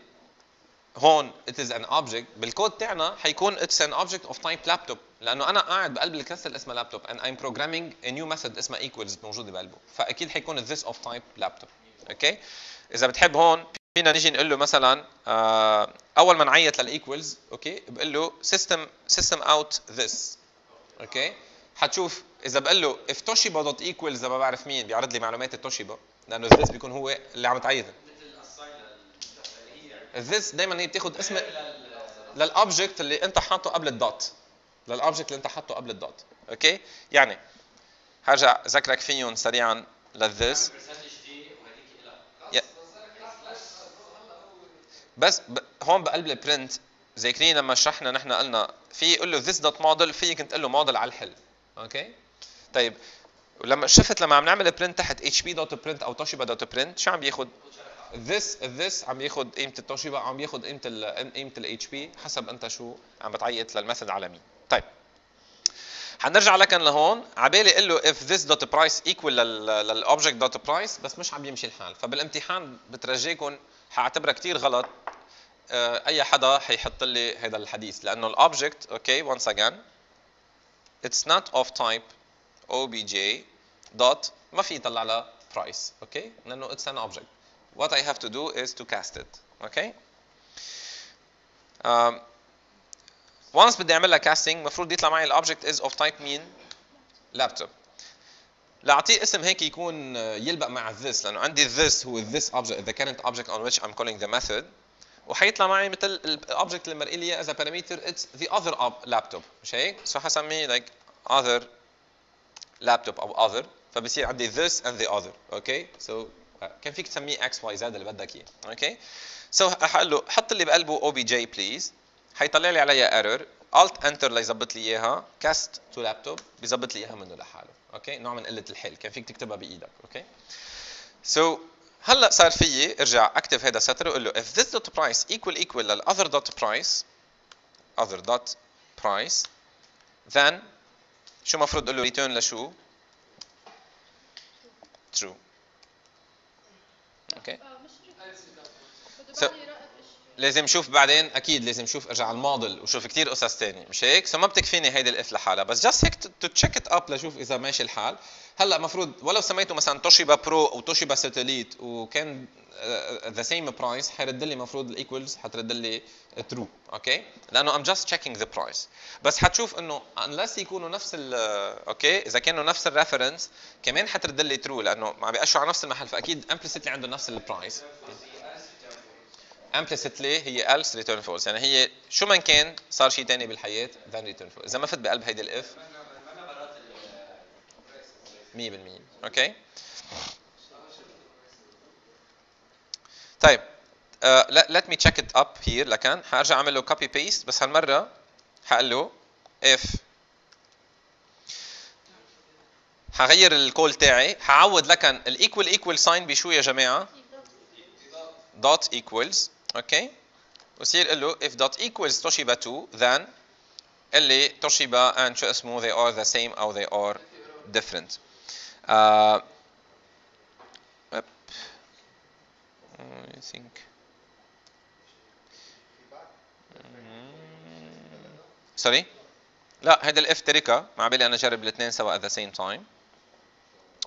هون it is an object. بالكود تاعنا حيكون it's an object of type laptop. لأنه أنا قاعد بقلب الكلاس اللي اسمها laptop and I'm programming a new method اسمها equals موجودة بقلبه. فأكيد حيكون this of type laptop. okay إذا بتحب هون فينا نيجي نقول له مثلا آه، أول ما نعيط لل equals okay بقول له system system out this. okay حتشوف إذا بقول له if toshiba dot equals إذا ما بعرف مين بيعرض لي معلومات التوشيبا لأنه this بيكون هو اللي عم تعيط this دائما هي بتاخذ اسم لل object اللي أنت حاطه قبل ال dot لل object اللي أنت حاطه قبل ال dot okay؟ يعني هرجع أذكرك فيهم سريعا لل this بس. هون بقلب ال print ذاكرين لما شرحنا نحن قلنا في يقول له this dot model فيك تقول له موديل على الحل. okay طيب ولما شفت لما عم نعمل print تحت HP dot print أو توشيبا dot print شو عم بياخذ this this عم ياخذ قيمة التوشيبا عم ياخذ قيمة قيمة ال HP حسب أنت شو عم بتعيط لل method على مين طيب حنرجع لكن لهون. عبالي أقول له if this dot price equal لل لل object dot price بس مش عم يمشي الحال. فبالامتحان بترجيكم حاعتبرها كثير غلط. آه، أي حدا حيحط لي هذا الحديث لأنه ال object okay once again it's not of type obj dot ما في يطلع لها price okay لأنه it's an object what I have to do is to cast it okay um, once بدي اعمل لها casting المفروض يطلع معي ال object is of type مين لابتوب لاعطيه اسم هيك يكون آه، يلبق مع this لأنه عندي this هو this object the current object on which I'm calling the method وحيطلع معي مثل ال object اللي مرقي لي اياه parameter it's the other op- laptop. مش هيك؟ so حسميه like other laptop أو other فبصير عندي this and the other. okay so كان فيك تسميه x y z اللي بدك إياه. okay so حقول له حط اللي بقلبه obj please حيطلع لي عليها error alt enter ليظبط لي إياها. Cast to laptop بيظبط لي إياها منه لحاله. okay نوع من قلة الحل كان فيك تكتبها بإيدك. أوكي so so, هلا صار فيي ارجع اكتب هذا سطر واقول له if this dot price equal equal للother dot price other dot price then شو المفروض أقول له return لشو؟ true. أوكي آه، مش بده So- لازم شوف بعدين أكيد لازم شوف ارجع على الموديل وشوف كثير قصص ثانية مش هيك؟ so ما بتكفيني هيدي ال if لحالها بس just هيك to check it up لشوف إذا ماشي الحال. هلأ مفروض ولو سميته مثلا توشيبا pro أو توشيبا satellite وكان the same price حيرد لي المفروض ال equals حترد لي true okay لأنه I'm just checking the price بس حتشوف إنه unless يكونوا نفس ال okay إذا كانوا نفس ال reference كمان حترد لي true لأنه ما بيقشوا على نفس المحل فأكيد implicitly عندهم نفس ال price implicitly هي else return false. يعني هي شو ما كان صار شيء ثاني بالحياة than return false. إذا ما فت بقلب هيدي ال if 100% okay طيب let me check it up here لكن حأرجع أعمل له copy paste. بس هالمرة حقول له if حغير ال call تاعي. حعوض لكن ال equal equal sign بشو يا جماعة؟ Dot equals. okay أقول له if dot equals toshiba 2 then اللي toshiba and شو اسمه they are the same أو they are different. Uh. I think. sorry لا هيدا ال if تركها مع بالي أنا جرب الاثنين سوا at the same time.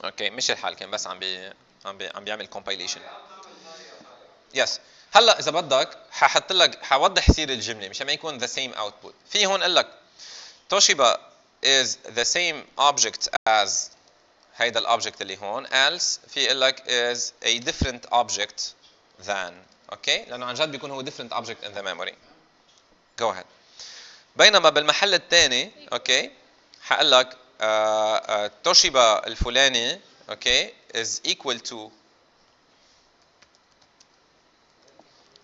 okay مش الحال كان بس عم بي عم بي عم بيعمل compilation. yes هلأ إذا بدك ححط لك حوضح سير الجملة مشان ما يكون the same output. في هون قال لك توشيبا is the same object as هيدا ال object اللي هون. Else في يقول لك is a different object than. okay لأنه عن جد بيكون هو different object in the memory. Go ahead. بينما بالمحل الثاني okay حقول لك توشيبا الفلاني Okay is equal to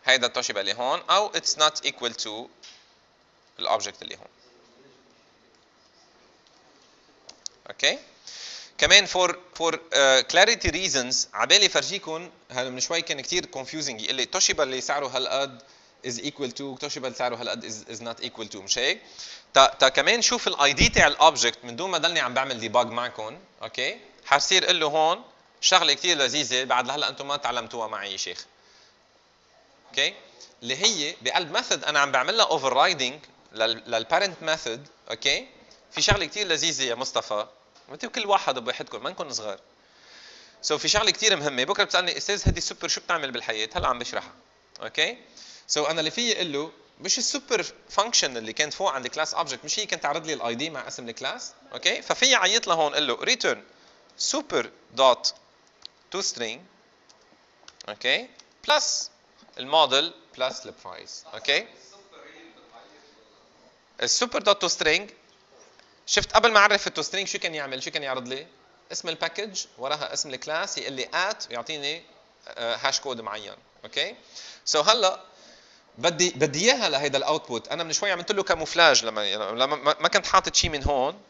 هيدا التوشيبا اللي هون أو it's not equal to ال object اللي هون. Okay كمان for for clarity reasons عبالي فرجيكم هلا من شوي كان كثير confusing يقول لي توشيبا اللي سعره هالقد is equal to توشيبا اللي سعره هالقد is, is not equal to مش هيك؟ تا, تا كمان شوف ال ID تاع ال object من دون ما ضلني عم بعمل debug معكم okay حصير أقول له هون شغلة كثير لذيذة بعد لهلأ أنتم ما تعلمتوها معي يا شيخ. Okay اللي هي بقلب method أنا عم بعمل لها overriding لل parent method okay في شغلة كثير لذيذة يا مصطفى. مثل كل واحد بواحدكم ما نكون صغار. so so في شغلة كثير مهمة. بكرة بتسألني أستاذ هدي السوبر شو بتعمل بالحياة؟ هلا عم بشرحها. Okay so so أنا اللي فيي أقول له مش ال super function اللي كانت فوق عند class object مش هي كانت تعرض لي ال ID مع اسم ال class okay ففي عيط لهون أقول له return super dot toString okay plus ال model plus ال price okay ال super dot toString شفت قبل ما أعرف ال toString شو كان يعمل؟ شو كان يعرض لي؟ اسم ال package وراها اسم ال class يقول لي at ويعطيني hash code معين. Okay so هلأ بدي بدي إياها لهيدا ال output أنا من شوي عملت له camouflage لما لما ما كنت حاطط شيء من هون.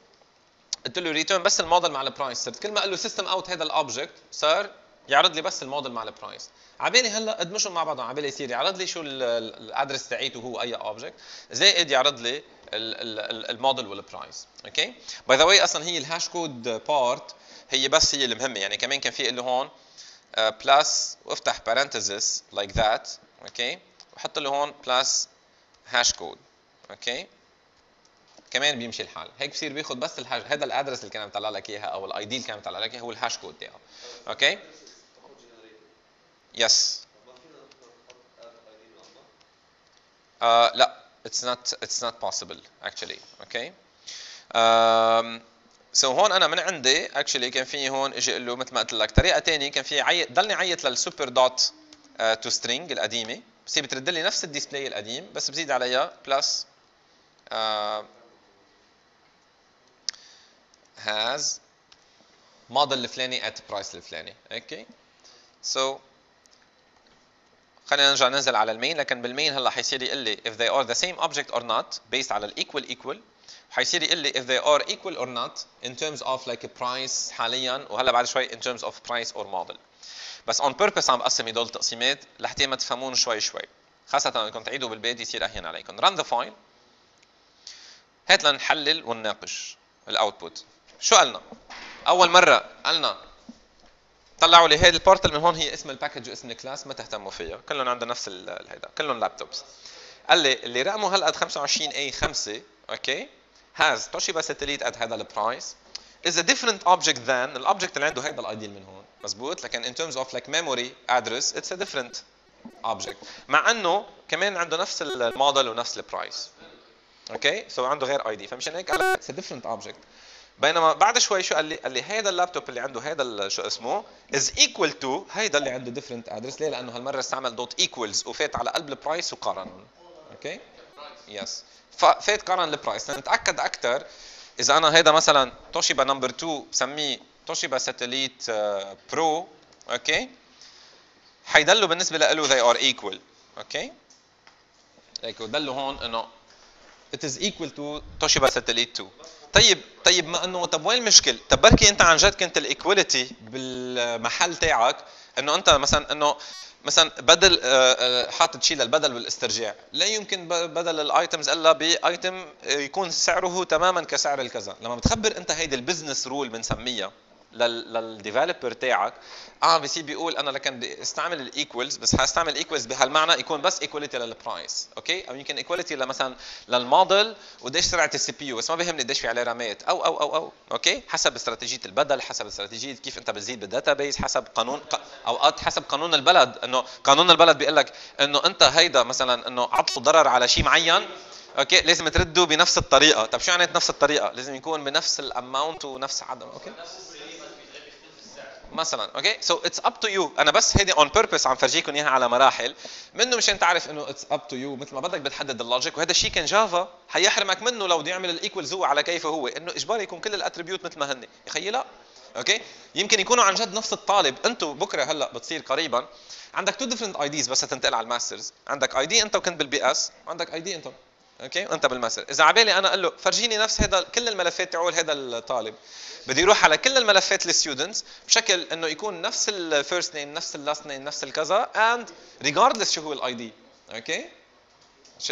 قلت له return بس الموديل مع ال price صرت كل ما أقول له system out هذا ال object صار يعرض لي بس الموديل مع ال price عبالي هلا ادمجهم مع بعضهم عبالي يصير يعرض لي شو ال address تاعيته هو أي object زائد يعرض لي ال model وال price okay by the way أصلا هي ال hash code part هي بس هي المهمة يعني كمان كان في له هون plus uh, وافتح parentheses like that okay وحط له هون plus hash code Okay كمان بيمشي الحال هيك بصير بياخذ بس ال hash هذا ال address اللي كان عم يطلع لك إياها أو ال ID اللي كان عم يطلع لك إياها هو ال hash code تاعه okay yes uh, لا it's not it's not possible actually. Okay. Um, so هون أنا من عندي actually كان في هون إجي أقول له مثل ما قلت لك. طريقة ثانية كان في عيط ضلني عيط لل super dot toString القديمة. هي بترد لي نفس ال display القديم بس بزيد عليها plus has model الفلاني at price الفلاني. Okay so so, خلينا نرجع ننزل على ال main لكن بال main هلأ حيصير يقول لي if they are the same object or not based على ال equal equal حيصير يقول لي if they are equal or not in terms of like a price حاليا وهلأ بعد شوي in terms of price or model. بس on purpose عم بقسم هدول التقسيمات لحتى ما تفهمون شوي شوي. خاصة انكم تعيدوا بالبيت يصير اهين عليكم. Run the file. هات لنحلل ونناقش. ال output شو قلنا؟ أول مرة قلنا طلعوا لي هيدي ال part من هون هي اسم ال package واسم ال class ما تهتموا فيها. كلهم عندهم نفس هيدا كلهم laptops قال لي اللي رقمه هالقد 25 a 5 okay has Toshiba satellite at هذا ال price is a different object than ال object اللي عنده هيدا ال ID من هون مزبوط؟ لكن in terms of like memory address it's a different object. مع إنه كمان عنده نفس الموديل ونفس ال price okay so عنده غير ID فمشان هيك قال it's a different بينما بعد شوي شو قال لي؟ قال لي هيدا اللابتوب اللي عنده هيدا شو اسمه is equal to هيدا اللي عنده different address ليه؟ لأنه هالمرة استعمل dot equals وفات على قلب ال price وقارن okay؟ Yes ففات قارن ال price لنتأكد أكثر إذا أنا هيدا مثلا توشيبا number 2 بسميه توشيبا satellite pro okay؟ حيضلوا بالنسبة له they are equal okay؟ هيك ودلوا هون إنه it is equal to توشيبا satellite 2 طيب طيب ما انه طب وين المشكل؟ طب بركي أنت عن جد كنت ال equality بالمحل تاعك إنه أنت مثلا إنه مثلا بدل حاطط شيء للبدل والاسترجاع. لا يمكن بدل ال items إلا ب item يكون سعره تماما كسعر الكذا. لما بتخبر أنت هيدي ال business rule بنسميها لل developer تاعك. آه بصير بيقول أنا لكن أستعمل ال equals بس حأستعمل equals بهالمعنى يكون بس equality لل price okay؟ أو يمكن equality مثلا للموديل وقديش سرعة ال CPU بس ما بيهمني قديش في عليه رامات أو أو أو أو okay؟ حسب استراتيجية البدل حسب استراتيجية كيف أنت بتزيد بال database حسب قانون اوقات حسب قانون البلد. إنه قانون البلد بيقول لك إنه أنت هيدا مثلا إنه عطوا ضرر على شيء معين okay؟ لازم ترده بنفس الطريقة. طب شو يعني نفس الطريقة؟ لازم يكون بنفس ال amount ونفس عدد okay؟ مثلا okay so it's up to you أنا بس هيدي on purpose عم فرجيكم إياها على مراحل. منه مشان تعرف إنه it's up to you مثل ما بدك بتحدد ال logic. وهذا الشيء كان جافا حيحرمك منه لو بده يعمل ال equals هو على كيفه هو. إنه إجباري يكون كل ال attribute مثل ما هن يا خيي لا. Okay يمكن يكونوا عن جد نفس الطالب. أنتم بكرة هلأ بتصير قريبا. عندك two different IDs بس تنتقل على ال masters. عندك ID أنت وكنت بال BS. وعندك ID أنت. Okay؟ وأنت بالماستر. إذا عبالي أنا أقول له فرجيني نفس هذا كل الملفات تبعول هذا الطالب. بدي يروح على كل الملفات ال students بشكل إنه يكون نفس ال first name نفس ال last name نفس الكذا and regardless شو هو ال ID okay؟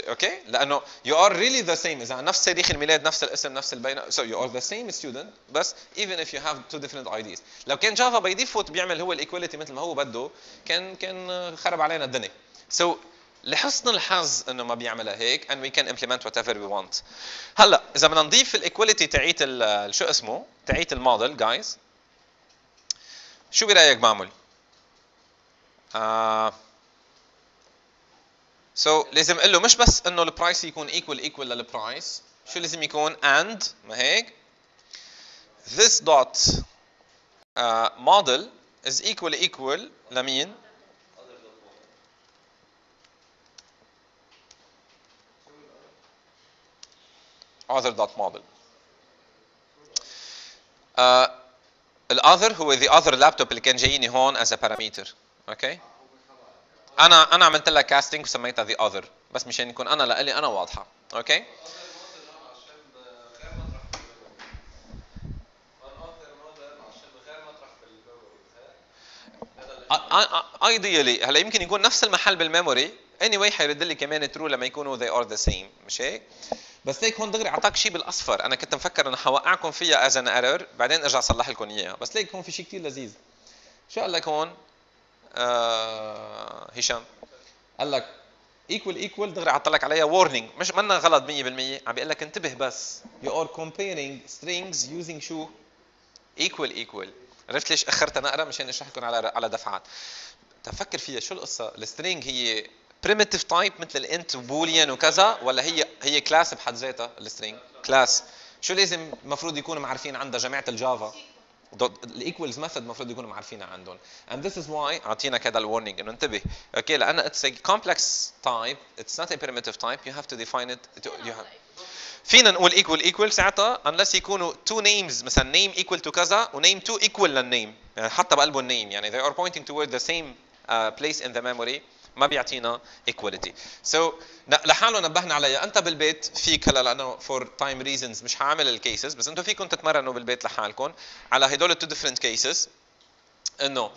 Okay؟ لأنه you are really the same إذا نفس تاريخ الميلاد نفس الاسم نفس البيانات so you are the same student بس even if you have two different IDs لو كان جافا by default بيعمل هو ال equality مثل ما هو بده كان كان خرب علينا الدنيا. so so, لحسن الحظ إنه ما بيعملها هيك and we can implement whatever we want. هلأ إذا بدنا نضيف ال equality تاعيت شو اسمه؟ تاعيت الموديل guys شو برأيك بعمل آه so so, لازم أقول له مش بس إنه ال price يكون equal equal لل price شو لازم يكون؟ and ما هيك؟ this dot uh, model is equal equal لمين؟ Other dot model uh, الاذر هو the other laptop اللي كان جاييني هون as a parameter أوكي okay. أنا أنا عملت لها كاستنج وسميتها the other بس مشان يكون أنا لإلي أنا واضحة okay okay. ideally هلا يمكن يكون نفس المحل بال memory anyway anyway حيرد لي كمان true لما يكونوا they are the same مش هيك؟ بس هيك هون دغري اعطاك شيء بالأصفر. أنا كنت مفكر إنه حوقعكم فيها as an error بعدين ارجع أصلح لكم إياها. بس ليك هون في شيء كثير لذيذ. شو قال لك هون؟ آه هشام. قال لك equal equal دغري عطى لك عليها warning مش منا غلط 100% عم بيقول لك انتبه بس. you are comparing strings using شو؟ equal equal. عرفت ليش أخرت أنا أقرأ؟ مشان أشرح لكم على على دفعات. تفكر فيها. شو القصة؟ ال string هي primitive type مثل ال int و boolean وكذا ولا هي هي class بحد ذاتها ال string class شو لازم المفروض يكونوا معرفين عندها جماعة الجافا ال equals method المفروض يكونوا معرفينها عندهم. And this is why أعطينا كذا ال warning إنه انتبه. okay لأن it's a complex type it's not a primitive type you have to define it to, you have فينا نقول equal equal ساعتها unless يكونوا two names مثلا name equal to كذا و name 2 equal لل name يعني حتى بقلبه ال name يعني they are pointing toward the same uh, place in the memory. ما بيعطينا equality. So لحاله نبهنا عليها. أنت بالبيت فيك هلا لأنه for time reasons مش حاعمل ال cases بس أنتم فيكم تتمرنوا بالبيت لحالكم على هدول ال two different cases. إنه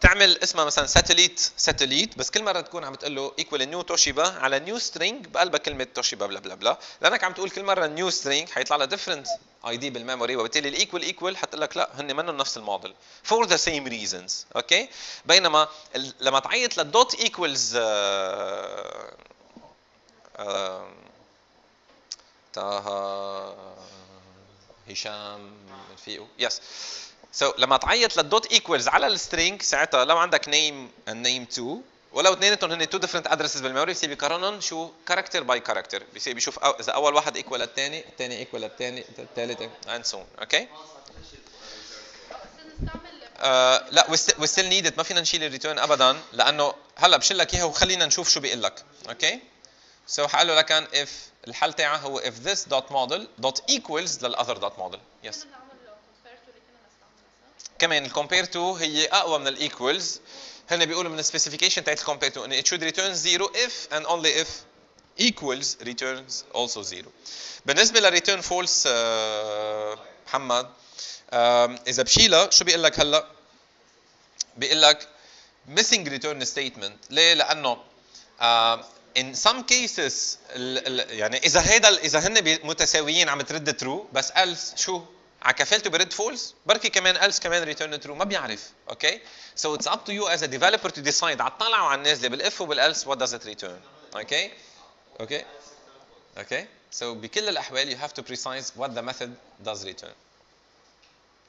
تعمل اسمها مثلا Satellite Satellite بس كل مرة تكون عم تقول له equal new توشيبا على new string بقلبها كلمة توشيبا بلا بلا بلا لأنك عم تقول كل مرة new string حيطلع لها different ID بال memory وبالتالي ال equal equal حتقول لك لا هن منهم نفس الموديل. for the same reasons okay بينما لما تعيط لل dot equals طه هشام رفيقه yes so so, لما تعيط لل dot equals على ال string ساعتها لو عندك name name 2 ولو اثنيناتهم هن two different addresses بال memory بصير بيقارنهم شو؟ character by character بصير بيشوف إذا أول واحد equal للثاني الثاني equal للثاني الثالث and so okay لا we still need ما فينا نشيل ال return ابدا لأنه هلأ بشيل لك إياها وخلينا نشوف شو بيقول لك. okay so حقول له لكان if الحل تاعها هو if this dot model dot equals لل other dot model. yes. كمان ال compare to هي أقوى من ال equals هن بيقولوا من ال specification تاعت ال compare to إن it should return zero if and only if equals returns also zero. بالنسبة ل return false محمد إذا بشيلها شو بيقول لك هلا؟ بيقول لك missing return statement. ليه؟ لأنه in some cases يعني إذا هيدا إذا هن متساويين عم ترد true بس else شو؟ على كفالته بريد false بركي كمان else كمان return true ما بيعرف okay؟ so it's up to you as a developer to decide على الطلعه وعلى النازله بال if وبال else what does it return okay؟ okay؟ okay؟ so بكل الأحوال you have to precise what the method does return.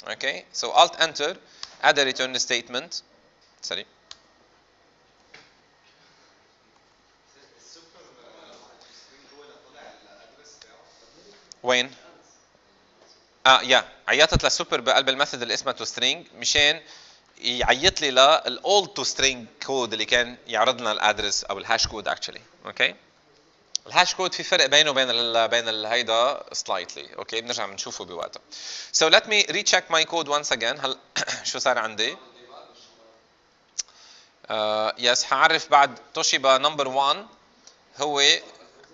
okay so alt enter add a return statement. Sorry. وين؟ آه yeah. عيطت للسوبر بقلب ال method اللي اسمها to string مشان يعيط لي لل old to string code اللي كان يعرض لنا ال address أو ال hash code actually okay ال hash code في فرق بينه وبين بين هيدا slightly okay بنرجع بنشوفه بوقتها so let me recheck my code once again هل شو صار عندي؟ yes uh, حعرف بعد توشيبا number 1 هو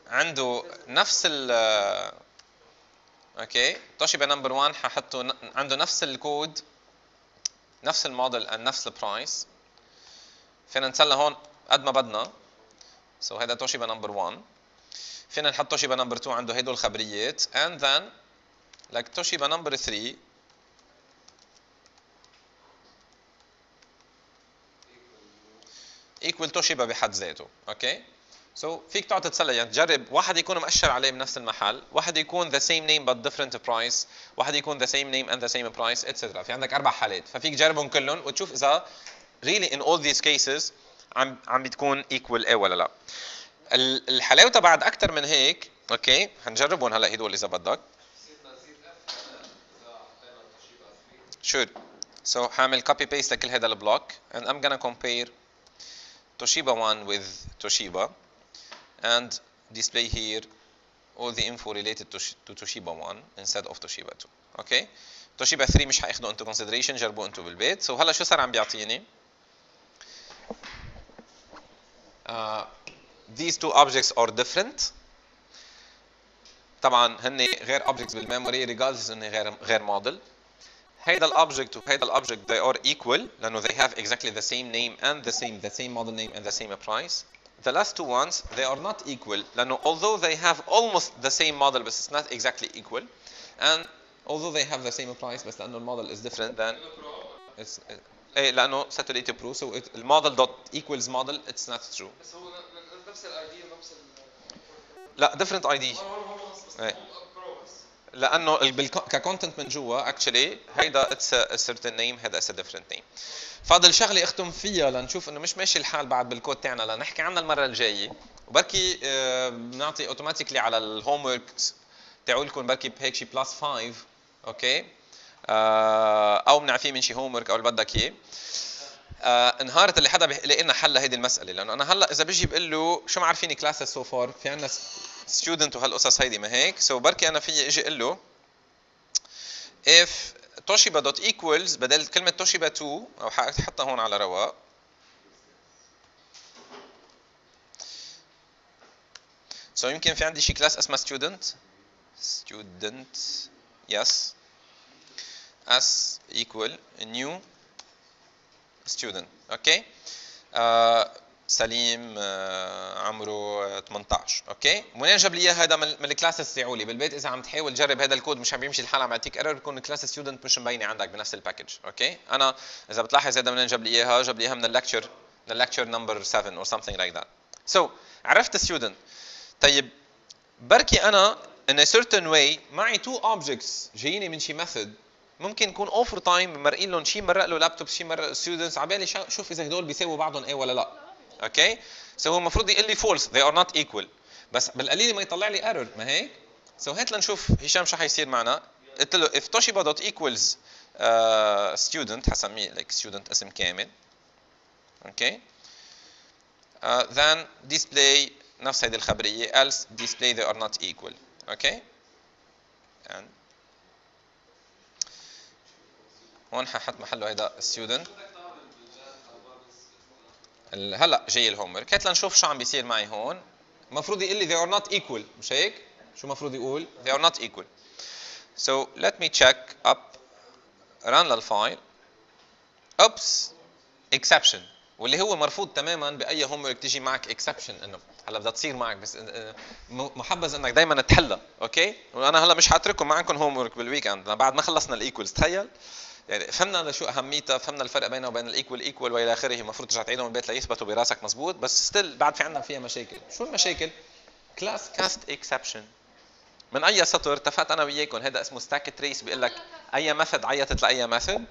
عنده نفس ال okay توشيبا number 1 ححطه عنده نفس الكود نفس الموديل نفس ال price فينا نسلى هون قد ما بدنا. so هذا توشيبا number 1 فينا نحط توشيبا number 2 عنده هدول الخبريات. And then like توشيبا number 3 equal توشيبا بحد ذاته. okay so so, فيك تقعد تتسلى يعني تجرب. واحد يكون مأشر عليه بنفس المحل. واحد يكون the same name but different price. واحد يكون the same name and the same price etc في عندك أربع حالات. ففيك تجربهم كلهم وتشوف إذا really in all these cases عم عم بتكون equal إيه ولا لا. الحلاوة بعد أكثر من هيك أوكي حنجربهم هلأ هدول إذا بدك. Sure so حاعمل copy paste لكل هذا البلوك. And I'm gonna compare Toshiba one with Toshiba. And display here all the info related to, to Toshiba 1 instead of Toshiba 2 أوكي Toshiba 3 مش حاخده into consideration جربوه أنتم بالبيت so هلا شو صار عم بيعطيني uh, these two objects are different طبعا هن غير objects بالميموري regardless انه غير غير موديل هيدا الاوبجكت وهيدا الاوبجكت they are equal لأنه they have exactly the same name and the same the same model name and the same price the last two ones they are not equal لانه although they have almost the same model but it's not exactly equal and although they have the same price بس لانه الموديل is different then it's ايه لانه saturated pro so it, الموديل dot equals model it's not true بس هو نفس الاي دي ونفس لا different ID ايه لأنه ككونتنت من جوا اكشلي هيدا اتس ا certain نيم هيدا اتس different نيم فاضل شغلة أختم فيها لنشوف إنه مش ماشي الحال بعد بالكود تاعنا لنحكي عنها المرة الجاية. وبركي بنعطي automatically على ال homework تاعولكم بركي بهيك شي plus 5 okay أو بنعفيه من شي homework أو اللي بدك إياه. آه انهارت اللي حدا بيلاقي لنا حل لهيدي المسألة. لأنه أنا هلأ إذا بيجي بقول له شو معرفيني classes so far في عندنا student وهالقصص هيدي ما هيك؟ so بركي أنا فيي إجي أقول له if توشيبا dot equals بدل كلمة توشيبا 2 أو حطها هون على رواق. so يمكن في عندي شي class اسمها student student يس as equal new. Student okay سليم عمره 18 okay منين جاب لي هذا من, من ال class تاعولي؟ بالبيت إذا عم تحاول تجرب هذا الكود مش عم يمشي الحال عم يعطيك error بكون ال class student مش مبينة عندك بنفس ال package okay أنا إذا بتلاحظ هذا منين جاب لي إياها؟ جاب لي إياها من ال lecture من ال lecture number 7 or something like that. So عرفت student طيب بركي أنا in a certain way معي two objects جاييني من شي method ممكن يكون over time مرقين لهم شيء مرق له لابتوب شيء مرق students على شوف إذا هدول بيساووا بعضهم إيه ولا لا. okay so هو المفروض يقول لي false they are not equal. بس بالقليل ما يطلع لي error ما هيك؟ so هات لنشوف هشام شو حيصير معنا. قلت له if toshiba dot equals uh, student حسميه like student اسم كامل. okay uh, then display نفس هذه الخبرية. Else display they are not equal. okay and هون ححط محله هيدا student. هلا جاي ال homework هات لنشوف شو عم بيصير معي هون. المفروض يقول لي they are not equal. مش هيك؟ شو المفروض يقول؟ they are not equal. So let me check up run لل file oops exception. واللي هو مرفوض تماما بأي homework تيجي معك exception إنه. هلا بدها تصير معك بس محبذ إنك دائما تحلها okay؟ وأنا هلا مش حاترككم معكم homework بال weekend بعد ما خلصنا ال equals تخيل. يعني فهمنا شو اهميتها فهمنا الفرق بينها وبين ال equal equal وإلى آخره المفروض ترجع تعيدهم من البيت ليثبتوا براسك مزبوط بس still بعد في عندنا فيها مشاكل. شو المشاكل؟ class cast exception من أي سطر اتفقت أنا وياكم هذا اسمه stack trace بيقول لك أي method عيطت لأي method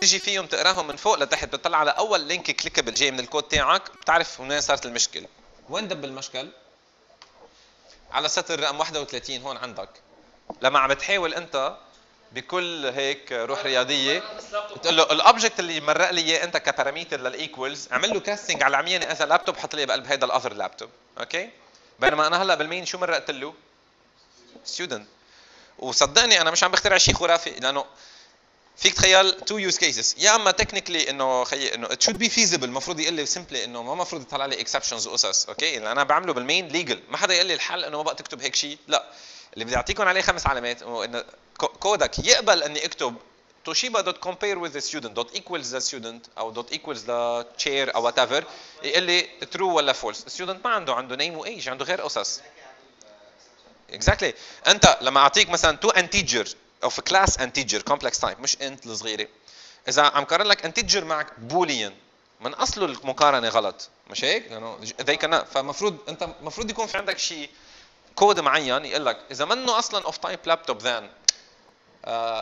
تيجي فيهم تقراهم من فوق لتحت بتطلع على أول link clickable جاي من الكود تاعك بتعرف وين صارت المشكلة. وين دبّ المشكل؟ على سطر رقم 31 هون عندك. لما عم تحاول أنت بكل هيك روح رياضية. بتقول له ال object اللي مرق لي إياه أنت ك parameter لل equals اعمل له casting على العميانه إذا لابتوب حط لي بقلب هيدا ال other laptop okay بينما أنا هلأ بال main شو مرقت له؟ student وصدقني أنا مش عم بخترع شيء خرافي لأنه فيك تخيل two use cases يا أما technically إنه خي إنه it should be feasible المفروض يقول لي simply إنه ما المفروض يطلع لي exceptions وقصص. okay اللي أنا بعمله بال main ليجل ما حدا يقول لي الحل إنه ما بقى تكتب هيك شيء لا. اللي بدي اعطيكم عليه خمس علامات إنه co- code ك يقبل إني أكتب توشيبا dot compare with student dot equals the student أو dot equals the chair أو whatever يقول لي true ولا false ال student ما عنده عنده name وايج عنده غير قصص. exactly أنت لما أعطيك مثلا two integer of class integer complex type مش انت الصغيرة. إذا عم قارن لك integer معك boolean من اصله المقارنة غلط. مش هيك؟ لأنه فمفروض أنت المفروض يكون في عندك شيء كود معين يقول لك إذا منه أصلا of type laptop then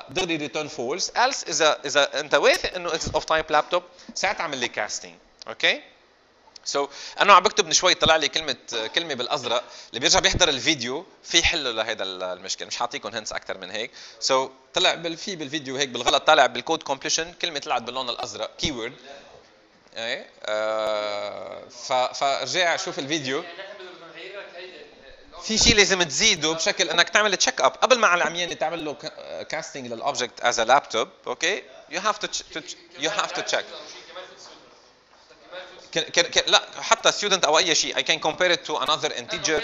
دغري return false else إذا إذا أنت واثق إنه it's of type laptop ساعتها أعمل لي casting okay so, أنا عم بكتب من شوي طلع لي كلمة كلمة بالأزرق اللي بيرجع بيحضر الفيديو في حل لهيدا المشكلة. مش حاعطيكم hints أكثر من هيك. so, طلع بال- في بالفيديو هيك بالغلط طالع بال code completion كلمة طلعت باللون الأزرق keyword إيه؟ آه فرجع شوف الفيديو يعني إحنا بدنا نغير لك هيدي في شيء لازم تزيده بشكل انك تعمل check up قبل ما على العمياني تعمل له casting لل object as a laptop okay you have to you have to check. لا حتى student أو أي شيء. I can compare it to another أنا integer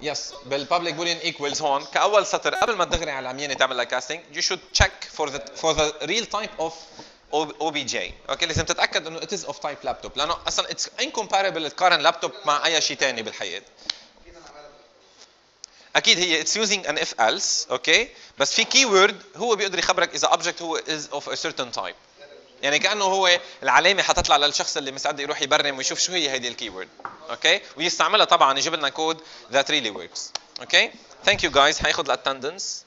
yes بال public boolean equals هون. كأول سطر قبل ما تدغري على العمياني تعمل لها casting you should check for the for the real type of OBJ okay لازم تتأكد إنه is of type laptop. لأنه أصلا it's incomparable تقارن لابتوب مع أي شيء ثاني بالحياة. أكيد هي it's using an if else. okay بس في keyword هو بيقدر يخبرك إذا object هو is of a certain type. يعني كأنه هو العلامة حتطلع للشخص اللي مستعد يروح يبرم ويشوف شو هي هيدي ال keyword okay ويستعملها طبعا يجيب لنا code that really works. okay thank you guys حياخذ ال attendance